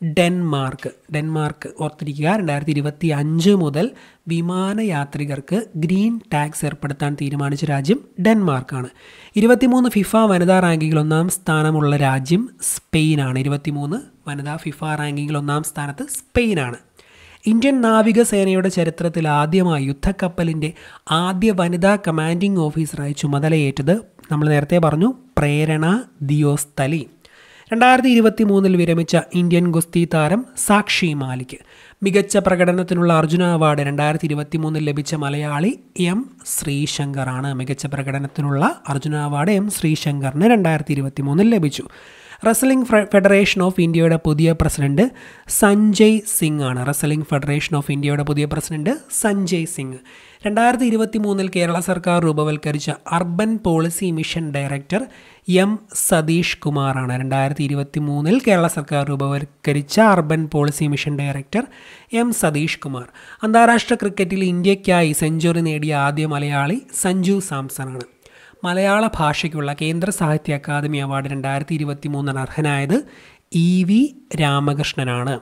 ഡെൻമാർക്ക്. ഡെൻമാർക്ക് ഓർത്തിരിക്കുക രണ്ടായിരത്തി ഇരുപത്തി അഞ്ച് മുതൽ വിമാനയാത്രികർക്ക് ഗ്രീൻ ടാക്സ് ഏർപ്പെടുത്താൻ തീരുമാനിച്ച രാജ്യം ഡെൻമാർക്കാണ്. ഇരുപത്തിമൂന്ന് ഫിഫ വനിതാ റാങ്കിങ്ങിൽ ഒന്നാം സ്ഥാനമുള്ള രാജ്യം സ്പെയിനാണ്. ഇരുപത്തിമൂന്ന് വനിതാ ഫിഫ റാങ്കിങ്ങിൽ ഒന്നാം സ്ഥാനത്ത് സ്പെയിനാണ്. ഇന്ത്യൻ നാവികസേനയുടെ ചരിത്രത്തിൽ ആദ്യമായി യുദ്ധക്കപ്പലിന്റെ ആദ്യ വനിതാ കമാൻഡിംഗ് ഓഫീസറായി ചുമതലയേറ്റത് നമ്മൾ നേരത്തെ പറഞ്ഞു പ്രേരണ ദിയോസ്തലി. രണ്ടായിരത്തി ഇരുപത്തി മൂന്നിൽ വിരമിച്ച ഇന്ത്യൻ ഗുസ്തി താരം സാക്ഷി മാലിക്. മികച്ച പ്രകടനത്തിനുള്ള അർജുന അവാർഡ് രണ്ടായിരത്തി ഇരുപത്തി മൂന്നിൽ ലഭിച്ച മലയാളി എം ശ്രീശങ്കറാണ്. മികച്ച പ്രകടനത്തിനുള്ള അർജുന അവാർഡ് എം ശ്രീശങ്കറിന് രണ്ടായിരത്തി ഇരുപത്തി മൂന്നിൽ ലഭിച്ചു. റെസ്ലിംഗ് ഫെഡറേഷൻ ഓഫ് ഇന്ത്യയുടെ പുതിയ പ്രസിഡന്റ് സഞ്ജയ് സിംഗ് ആണ്. റെസ്ലിംഗ് ഫെഡറേഷൻ ഓഫ് ഇന്ത്യയുടെ പുതിയ പ്രസിഡന്റ് സഞ്ജയ് സിംഗ്. രണ്ടായിരത്തി ഇരുപത്തി മൂന്നിൽ കേരള സർക്കാർ രൂപവൽക്കരിച്ച urban policy mission director M Satish കുമാറാണ് രണ്ടായിരത്തി ഇരുപത്തി മൂന്നിൽ കേരള സർക്കാർ രൂപവൽക്കരിച്ച urban policy mission director M Satish Kumar. അന്താരാഷ്ട്ര ക്രിക്കറ്റിൽ ഇന്ത്യയ്ക്കായി സെഞ്ചുറി നേടിയ ആദ്യ മലയാളി സഞ്ജു സാംസണാണ് മലയാള ഭാഷയ്ക്കുള്ള കേന്ദ്ര സാഹിത്യ അക്കാദമി അവാർഡ് രണ്ടായിരത്തി ഇരുപത്തി മൂന്നിന് അർഹനായത് ഇ വി രാമകൃഷ്ണനാണ്.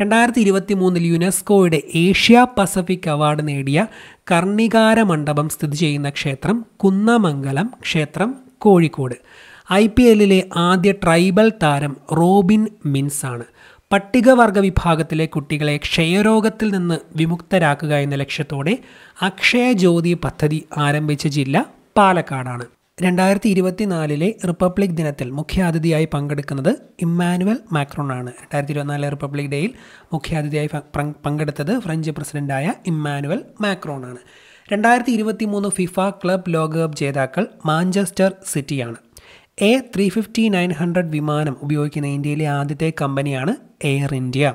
രണ്ടായിരത്തി ഇരുപത്തി മൂന്നിൽ യുനെസ്കോയുടെ ഏഷ്യ പസഫിക് അവാർഡ് നേടിയ കർണികാര മണ്ഡപം സ്ഥിതി ചെയ്യുന്ന ക്ഷേത്രം കുന്നമംഗലം ക്ഷേത്രം കോഴിക്കോട്. ഐ പി എല്ലിലെ ആദ്യ ട്രൈബൽ താരം റോബിൻ മിൻസ് ആണ്. പട്ടികവർഗ വിഭാഗത്തിലെ കുട്ടികളെ ക്ഷയരോഗത്തിൽ നിന്ന് വിമുക്തരാക്കുക എന്ന ലക്ഷ്യത്തോടെ അക്ഷയ ജ്യോതി പദ്ധതി ആരംഭിച്ച ജില്ല പാലക്കാടാണ്. രണ്ടായിരത്തി ഇരുപത്തി നാലിലെ റിപ്പബ്ലിക് ദിനത്തിൽ മുഖ്യാതിഥിയായി പങ്കെടുക്കുന്നത് ഇമ്മാനുവൽ മാക്രോൺ ആണ് രണ്ടായിരത്തി ഇരുപത്തിനാലിലെ റിപ്പബ്ലിക് ഡേയിൽ മുഖ്യാതിഥിയായി പങ്കെടുത്തത് ഫ്രഞ്ച് പ്രസിഡന്റായ ഇമ്മാനുവൽ മാക്രോൺ ആണ് രണ്ടായിരത്തി ഇരുപത്തി മൂന്ന് ഫിഫ ക്ലബ് ലോകകപ്പ് ജേതാക്കൾ മാഞ്ചസ്റ്റർ സിറ്റിയാണ്. A three fifty nine hundred വിമാനം ഉപയോഗിക്കുന്ന ഇന്ത്യയിലെ ആദ്യത്തെ കമ്പനിയാണ് air India.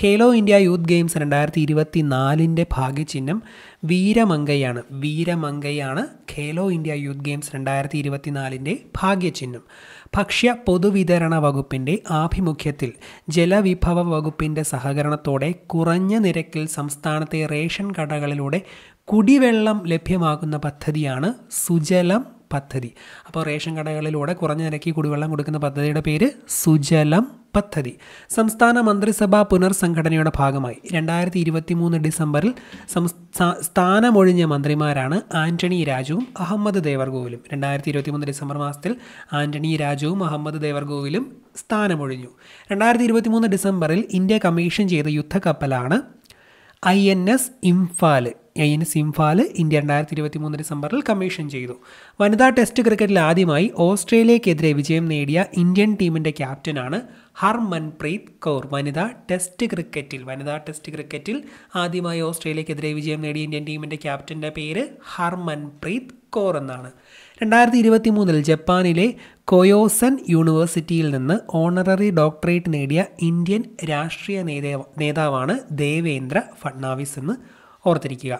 Khelo India youth games രണ്ടായിരത്തി ഇരുപത്തി നാലിന്റെ ഭാഗ്യചിഹ്നം വീരമംഗയാണ്. വീരമംഗയാണ് ഖേലോ ഇന്ത്യ യൂത്ത് ഗെയിംസ് രണ്ടായിരത്തി ഇരുപത്തി നാലിന്റെ ഭാഗ്യചിഹ്നം. ഭക്ഷ്യ പൊതുവിതരണ വകുപ്പിന്റെ ആഭിമുഖ്യത്തിൽ ജലവിഭവ വകുപ്പിന്റെ സഹകരണത്തോടെ കുറഞ്ഞ നിരക്കിൽ സംസ്ഥാനത്തെ റേഷൻ കടകളിലൂടെ കുടിവെള്ളം ലഭ്യമാകുന്ന പദ്ധതിയാണ് സുജലം പദ്ധതി. അപ്പോൾ റേഷൻ കടകളിലൂടെ കുറഞ്ഞ നിരക്കി കുടിവെള്ളം കൊടുക്കുന്ന പദ്ധതിയുടെ പേര് സുജലം പദ്ധതി. സംസ്ഥാന മന്ത്രിസഭാ പുനർസംഘടനയുടെ ഭാഗമായി രണ്ടായിരത്തി ഇരുപത്തി മൂന്ന് ഡിസംബറിൽ സ്ഥാനമൊഴിഞ്ഞ മന്ത്രിമാരാണ് ആന്റണി രാജുവും അഹമ്മദ് ദേവർഗോവിലും. രണ്ടായിരത്തി ഇരുപത്തി മൂന്ന് ഡിസംബർ മാസത്തിൽ ആന്റണി രാജുവും അഹമ്മദ് ദേവർഗോവിലും സ്ഥാനമൊഴിഞ്ഞു. രണ്ടായിരത്തി ഇരുപത്തി മൂന്ന് ഡിസംബറിൽ ഇന്ത്യ കമ്മീഷൻ ചെയ്ത യുദ്ധക്കപ്പലാണ് I N S Imphal I സിംഫാൽ India രണ്ടായിരത്തി ഇരുപത്തി മൂന്ന് ഡിസംബറിൽ കമ്മീഷൻ ചെയ്തു. വനിതാ ടെസ്റ്റ് ക്രിക്കറ്റിൽ ആദ്യമായി ഓസ്ട്രേലിയക്കെതിരെ വിജയം നേടിയ ഇന്ത്യൻ ടീമിന്റെ ക്യാപ്റ്റനാണ് ഹർമൻപ്രീത് കൗർ. വനിതാ ടെസ്റ്റ് ക്രിക്കറ്റിൽ വനിതാ ടെസ്റ്റ് ക്രിക്കറ്റിൽ ആദ്യമായി ഓസ്ട്രേലിയക്കെതിരെ വിജയം നേടിയ ഇന്ത്യൻ ടീമിന്റെ ക്യാപ്റ്റന്റെ പേര് ഹർമൻപ്രീത് കൗർ എന്നാണ്. രണ്ടായിരത്തി ഇരുപത്തി മൂന്നിൽ ജപ്പാനിലെ കൊയോസൻ യൂണിവേഴ്സിറ്റിയിൽ നിന്ന് ഓണററി ഡോക്ടറേറ്റ് നേടിയ ഇന്ത്യൻ രാഷ്ട്രീയ നേതാവ് നേതാവാണ് ദേവേന്ദ്ര ഫഡ്നാവിസ് എന്ന് ഓർത്തിരിക്കുക.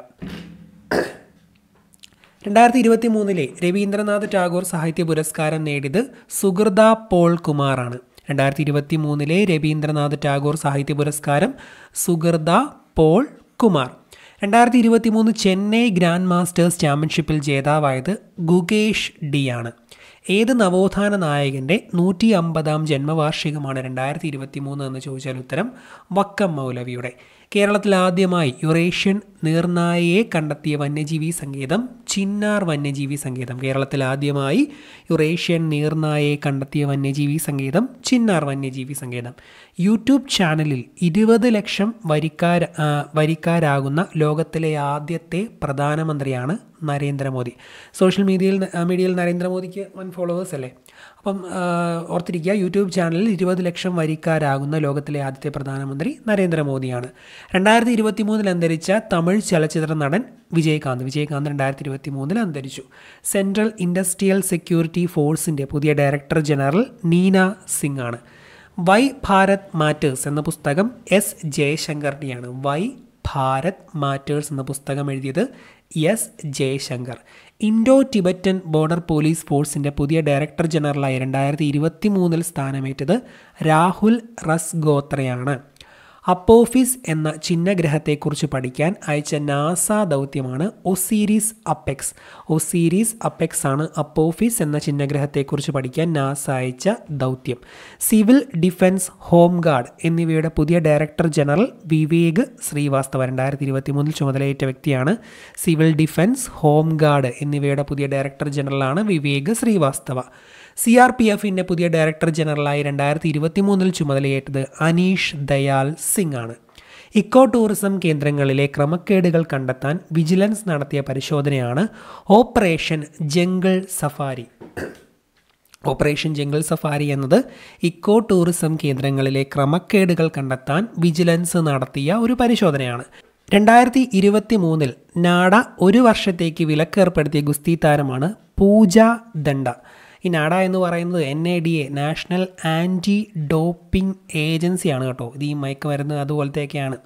രണ്ടായിരത്തി ഇരുപത്തി മൂന്നിലെ രവീന്ദ്രനാഥ് ടാഗോർ സാഹിത്യ പുരസ്കാരം നേടിയത് സുഹൃത പോൾ കുമാറാണ്. രണ്ടായിരത്തി ഇരുപത്തി മൂന്നിലെ രവീന്ദ്രനാഥ് ടാഗോർ സാഹിത്യ പുരസ്കാരം സുഹൃത പോൾ കുമാർ. രണ്ടായിരത്തി ഇരുപത്തി മൂന്ന് ചെന്നൈ ഗ്രാൻഡ് മാസ്റ്റേഴ്സ് ചാമ്പ്യൻഷിപ്പിൽ ജേതാവായത് ഗുകേഷ് ഡി ആണ്. ഏത് നവോത്ഥാന നായകന്റെ നൂറ്റി അമ്പതാം ജന്മവാർഷികമാണ് രണ്ടായിരത്തി ഇരുപത്തി മൂന്ന് എന്ന് ചോദിച്ചാൽ ഉത്തരം വക്കം മൗലവിയുടെ. കേരളത്തിൽ ആദ്യമായി യുറേഷ്യൻ നീർനായയെ കണ്ടെത്തിയ വന്യജീവി സങ്കേതം ചിന്നാർ വന്യജീവി സങ്കേതം. കേരളത്തിൽ ആദ്യമായി യുറേഷ്യൻ നീർനായയെ കണ്ടെത്തിയ വന്യജീവി സങ്കേതം ചിന്നാർ വന്യജീവി സങ്കേതം. യൂട്യൂബ് ചാനലിൽ ഇരുപത് ലക്ഷം വരിക്കാർ വരിക്കാരാകുന്ന ലോകത്തിലെ ആദ്യത്തെ പ്രധാനമന്ത്രിയാണ് നരേന്ദ്രമോദി. സോഷ്യൽ മീഡിയയിൽ മീഡിയയിൽ നരേന്ദ്രമോദിക്ക് വൺ ഫോളോവേഴ്സ് അല്ലേ? അപ്പം ഓർത്തിരിക്കുക യൂട്യൂബ് ചാനലിൽ ഇരുപത് ലക്ഷം വരിക്കാരാകുന്ന ലോകത്തിലെ ആദ്യത്തെ പ്രധാനമന്ത്രി നരേന്ദ്രമോദിയാണ്. രണ്ടായിരത്തി ഇരുപത്തി മൂന്നിൽ അന്തരിച്ച തമിഴ് ചലച്ചിത്ര നടൻ വിജയകാന്ത്. വിജയകാന്ത് രണ്ടായിരത്തി ഇരുപത്തി മൂന്നിൽ അന്തരിച്ചു. സെൻട്രൽ ഇൻഡസ്ട്രിയൽ സെക്യൂരിറ്റി ഫോഴ്സിന്റെ പുതിയ ഡയറക്ടർ ജനറൽ നീന സിംഗ് ആണ് വൈ ഭാരത് മാറ്റേഴ്സ് എന്ന പുസ്തകം എസ് ജയശങ്കറിന്റെയാണ് വൈ ഭാരത് മാറ്റേഴ്സ് എന്ന പുസ്തകം എഴുതിയത് S Jaishankar. Indo Tibetan border police ഫോഴ്സിന്റെ പുതിയ ഡയറക്ടർ ജനറലായി രണ്ടായിരത്തി ഇരുപത്തി മൂന്നിൽ സ്ഥാനമേറ്റത് രാഹുൽ റസ്ഗോത്രയാണ്. അപ്പോഫിസ് എന്ന ചിഹ്നഗ്രഹത്തെക്കുറിച്ച് പഠിക്കാൻ അയച്ച നാസ ദൗത്യമാണ് ഒസീരീസ് അപ്പെക്സ്. ഒസീരീസ് അപ്പെക്സ് ആണ് അപ്പോഫിസ് എന്ന ചിഹ്നഗ്രഹത്തെക്കുറിച്ച് പഠിക്കാൻ നാസ അയച്ച ദൗത്യം. സിവിൽ ഡിഫൻസ് ഹോം ഗാർഡ് എന്നിവയുടെ പുതിയ ഡയറക്ടർ ജനറൽ വിവേക് ശ്രീവാസ്തവ രണ്ടായിരത്തി ഇരുപത്തി മൂന്നിൽ ചുമതലയേറ്റ വ്യക്തിയാണ് സിവിൽ ഡിഫൻസ് ഹോം ഗാർഡ് എന്നിവയുടെ പുതിയ director ജനറലാണ് Vivek Srivastava. C R P എഫിന്റെ പുതിയ ഡയറക്ടർ ജനറലായി രണ്ടായിരത്തി ഇരുപത്തി മൂന്നിൽ ചുമതലയേറ്റത് അനീഷ് ദയാൽ സിംഗ് ആണ് ഇക്കോ ടൂറിസം കേന്ദ്രങ്ങളിലെ ക്രമക്കേടുകൾ കണ്ടെത്താൻ വിജിലൻസ് നടത്തിയ പരിശോധനയാണ് operation jungle safari. Operation jungle safari എന്നത് ഇക്കോ ടൂറിസം കേന്ദ്രങ്ങളിലെ ക്രമക്കേടുകൾ കണ്ടെത്താൻ വിജിലൻസ് നടത്തിയ ഒരു പരിശോധനയാണ്. രണ്ടായിരത്തി ഇരുപത്തി മൂന്നിൽ നാഡ ഒരു വർഷത്തേക്ക് വിലക്കേർപ്പെടുത്തിയ ഗുസ്തി താരമാണ് പൂജ ദണ്ഡ. ഈ നാഡ എന്ന് പറയുന്നത് N A D A national anti doping ഏജൻസിയാണ് കേട്ടോ. ഇത് ഈ മയക്കുമരുന്ന് അതുപോലത്തെയൊക്കെയാണ്.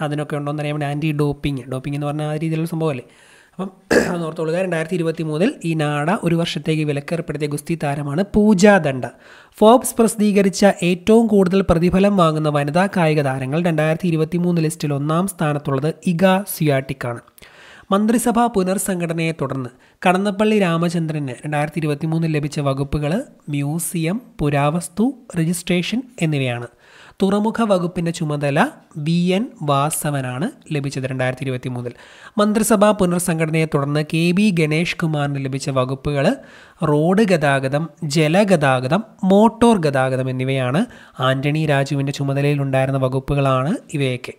അതിനൊക്കെ ഉണ്ടോയെന്ന് അറിയാൻ വേണ്ടി ആന്റി ഡോപ്പിംഗ് ഡോപ്പിംഗ് എന്ന് പറഞ്ഞാൽ ആ രീതിയിലുള്ള സംഭവമല്ലേ? അപ്പം അത് ഓർത്തോളുക രണ്ടായിരത്തി ഇരുപത്തി മൂന്നിൽ ഈ നാട ഒരു വർഷത്തേക്ക് വിലക്കേർപ്പെടുത്തിയ ഗുസ്തി താരമാണ് പൂജ ദണ്ഡ. ഫോബ്സ് പ്രസിദ്ധീകരിച്ച ഏറ്റവും കൂടുതൽ പ്രതിഫലം വാങ്ങുന്ന വനിതാ കായിക താരങ്ങൾ രണ്ടായിരത്തി ഇരുപത്തി മൂന്ന് ലിസ്റ്റിൽ ഒന്നാം സ്ഥാനത്തുള്ളത് ഇഗ സിയാട്ടിക് ആണ് മന്ത്രിസഭാ പുനർസംഘടനയെ തുടർന്ന് കടന്നപ്പള്ളി രാമചന്ദ്രന് രണ്ടായിരത്തി ഇരുപത്തി മൂന്നിൽ ലഭിച്ച വകുപ്പുകൾ മ്യൂസിയം പുരാവസ്തു രജിസ്ട്രേഷൻ എന്നിവയാണ്. തുറമുഖ വകുപ്പിന്റെ ചുമതല വി. എൻ. വാസവനാണ് ലഭിച്ചത് രണ്ടായിരത്തി ഇരുപത്തി മൂന്നിൽ മന്ത്രിസഭാ പുനർസംഘടനയെ തുടർന്ന് കെ. ബി. ഗണേഷ് കുമാറിന് ലഭിച്ച വകുപ്പുകൾ റോഡ് ഗതാഗതം ജലഗതാഗതം മോട്ടോർ ഗതാഗതം എന്നിവയാണ് ആന്റണി രാജുവിന്റെ ചുമതലയിലുണ്ടായിരുന്ന വകുപ്പുകളാണ് ഇവയൊക്കെ.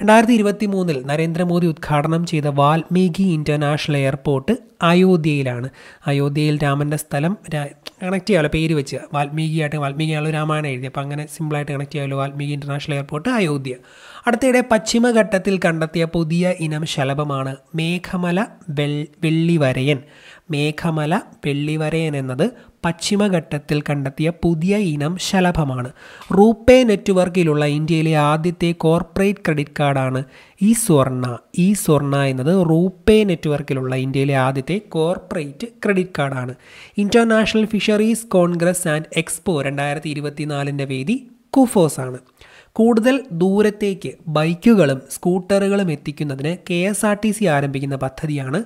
രണ്ടായിരത്തി ഇരുപത്തി മൂന്നിൽ നരേന്ദ്രമോദി ഉദ്ഘാടനം ചെയ്ത വാൽമീകി ഇന്റർനാഷണൽ എയർപോർട്ട് അയോധ്യയിലാണ്. അയോധ്യയിൽ രാമന്റെ സ്ഥലം കണക്ട് ചെയ്യാമല്ലോ പേര് വെച്ച്. വാൽമീകിയായിട്ട് വാൽമീകിയാണല്ലോ രാമായണം എഴുതി അപ്പോൾ അങ്ങനെ സിമ്പിളായിട്ട് കണക്ട് ചെയ്യാമല്ലോ വാൽമീകി ഇന്റർനാഷണൽ എയർപോർട്ട് അയോധ്യ. അടുത്തിടെ പശ്ചിമഘട്ടത്തിൽ കണ്ടെത്തിയ പുതിയ ഇനം ശലഭമാണ് മേഘമല വെള്ളിവരയൻ. മേഘമല വെള്ളിവരയൻ എന്നത് പശ്ചിമഘട്ടത്തിൽ കണ്ടെത്തിയ പുതിയ ഇനം ശലഭമാണ്. റൂപേ നെറ്റ്വർക്കിലുള്ള ഇന്ത്യയിലെ ആദ്യത്തെ കോർപ്പറേറ്റ് ക്രെഡിറ്റ് കാർഡാണ് ഈ സ്വർണ. ഈ സ്വർണ എന്നത് റൂപേ നെറ്റ്വർക്കിലുള്ള ഇന്ത്യയിലെ ആദ്യത്തെ കോർപ്പറേറ്റ് ക്രെഡിറ്റ് കാർഡാണ്. International fisheries congress and expo രണ്ടായിരത്തി ഇരുപത്തിനാലിന്റെ വേദി കുഫോസ് ആണ് കൂടുതൽ ദൂരത്തേക്ക് ബൈക്കുകളും സ്കൂട്ടറുകളും എത്തിക്കുന്നതിന് K S R T C ആരംഭിക്കുന്ന പദ്ധതിയാണ്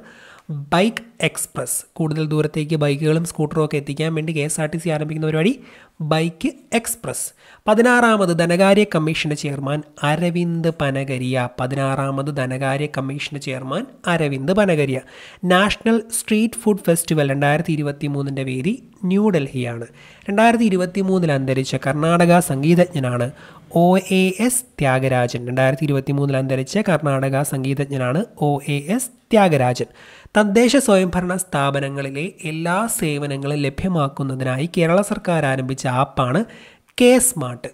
ബൈക്ക് എക്സ്പ്രസ്. കൂടുതൽ ദൂരത്തേക്ക് ബൈക്കുകളും സ്കൂട്ടറും ഒക്കെ എത്തിക്കാൻ വേണ്ടി K S R T C ആരംഭിക്കുന്ന പരിപാടി ബൈക്ക് എക്സ്പ്രസ്. പതിനാറാമത് ധനകാര്യ കമ്മീഷന്റെ ചെയർമാൻ അരവിന്ദ് പനഗരിയ. പതിനാറാമത് ധനകാര്യ കമ്മീഷന്റെ chairman Arvind Panagariya. National street food festival രണ്ടായിരത്തി ഇരുപത്തി മൂന്നിന്റെ വേദി ന്യൂഡൽഹിയാണ് രണ്ടായിരത്തി ഇരുപത്തി മൂന്നിൽ അന്തരിച്ച കർണാടക സംഗീതജ്ഞനാണ് ഒ എ എസ് ത്യാഗരാജൻ. രണ്ടായിരത്തി ഇരുപത്തി മൂന്നിൽ അന്തരിച്ച കർണാടക സംഗീതജ്ഞനാണ് ഒ എ എസ് ത്യാഗരാജൻ. തദ്ദേശ സ്വയംഭരണ സ്ഥാപനങ്ങളിലെ എല്ലാ സേവനങ്ങളും ലഭ്യമാക്കുന്നതിനായി കേരള സർക്കാർ ആരംഭിച്ച ആപ്പാണ് കെ സ്മാർട്ട്.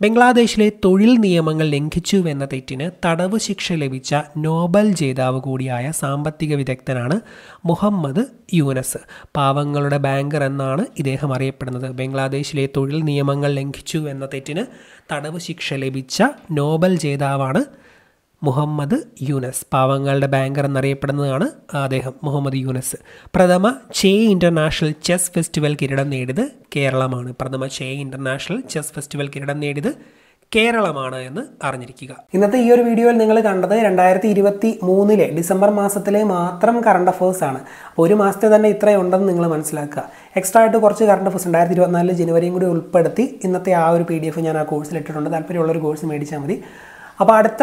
ബംഗ്ലാദേശിലെ തൊഴിൽ നിയമങ്ങൾ ലംഘിച്ചുവെന്ന തെറ്റിന് തടവ് ശിക്ഷ ലഭിച്ച നോബൽ ജേതാവ് കൂടിയായ സാമ്പത്തിക വിദഗ്ധനാണ് മുഹമ്മദ് യൂനസ്. പാവങ്ങളുടെ ബാങ്കർ എന്നാണ് ഇദ്ദേഹം അറിയപ്പെടുന്നത്. ബംഗ്ലാദേശിലെ തൊഴിൽ നിയമങ്ങൾ ലംഘിച്ചു എന്ന തെറ്റിന് തടവ് ശിക്ഷ ലഭിച്ച നോബൽ ജേതാവാണ് മുഹമ്മദ് യൂനസ്. പാവങ്ങളുടെ ബാങ്കർ എന്നറിയപ്പെടുന്നതാണ് അദ്ദേഹം മുഹമ്മദ് യൂനസ്. പ്രഥമ ചേ ഇന്റർനാഷണൽ ചെസ് ഫെസ്റ്റിവൽ കിരീടം നേടിയത് കേരളമാണ്. പ്രഥമ ചേ ഇന്റർനാഷണൽ ചെസ് ഫെസ്റ്റിവൽ കിരീടം നേടിയത് കേരളമാണ് എന്ന് അറിഞ്ഞിരിക്കുക. ഇന്നത്തെ ഈ ഒരു വീഡിയോയിൽ നിങ്ങൾ കണ്ടത് രണ്ടായിരത്തി ഇരുപത്തി മൂന്നിലെ ഡിസംബർ മാസത്തിലെ മാത്രം കറണ്ട് അഫേഴ്സ് ആണ്. ഒരു മാസത്തെ തന്നെ ഇത്രയുണ്ടെന്ന് നിങ്ങൾ മനസ്സിലാക്കുക. എക്സ്ട്രാ ആയിട്ട് കുറച്ച് കറണ്ട് അഫേഴ്സ് രണ്ടായിരത്തി ഇരുപത്തിനാലിൽ ജനുവരിയും കൂടി ഉൾപ്പെടുത്തി ഇന്നത്തെ ആ ഒരു പി ഡി എഫ് ഞാൻ ആ കോഴ്സിൽ ഇട്ടിട്ടുണ്ട്. താല്പര്യമുള്ളൊരു കോഴ്സ് മേടിച്ചാൽ മതി. അപ്പോൾ അടുത്ത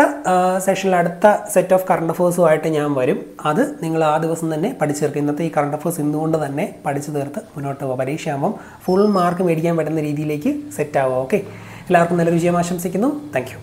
സെഷനിൽ അടുത്ത സെറ്റ് ഓഫ് കറണ്ട് അഫേഴ്സുമായിട്ട് ഞാൻ വരും. അത് നിങ്ങൾ ആ ദിവസം തന്നെ പഠിച്ചു ഇന്നത്തെ ഈ കറണ്ട് അഫേഴ്സ് ഇന്നുകൊണ്ട് തന്നെ പഠിച്ചു തീർത്ത് മുന്നോട്ട് പോകുക പരീക്ഷയാകുമ്പം ഫുൾ മാർക്ക് മേടിക്കാൻ പറ്റുന്ന രീതിയിലേക്ക് സെറ്റ് ആവുക ഓക്കെ എല്ലാവർക്കും നല്ല വിജയം ആശംസിക്കുന്നു. താങ്ക്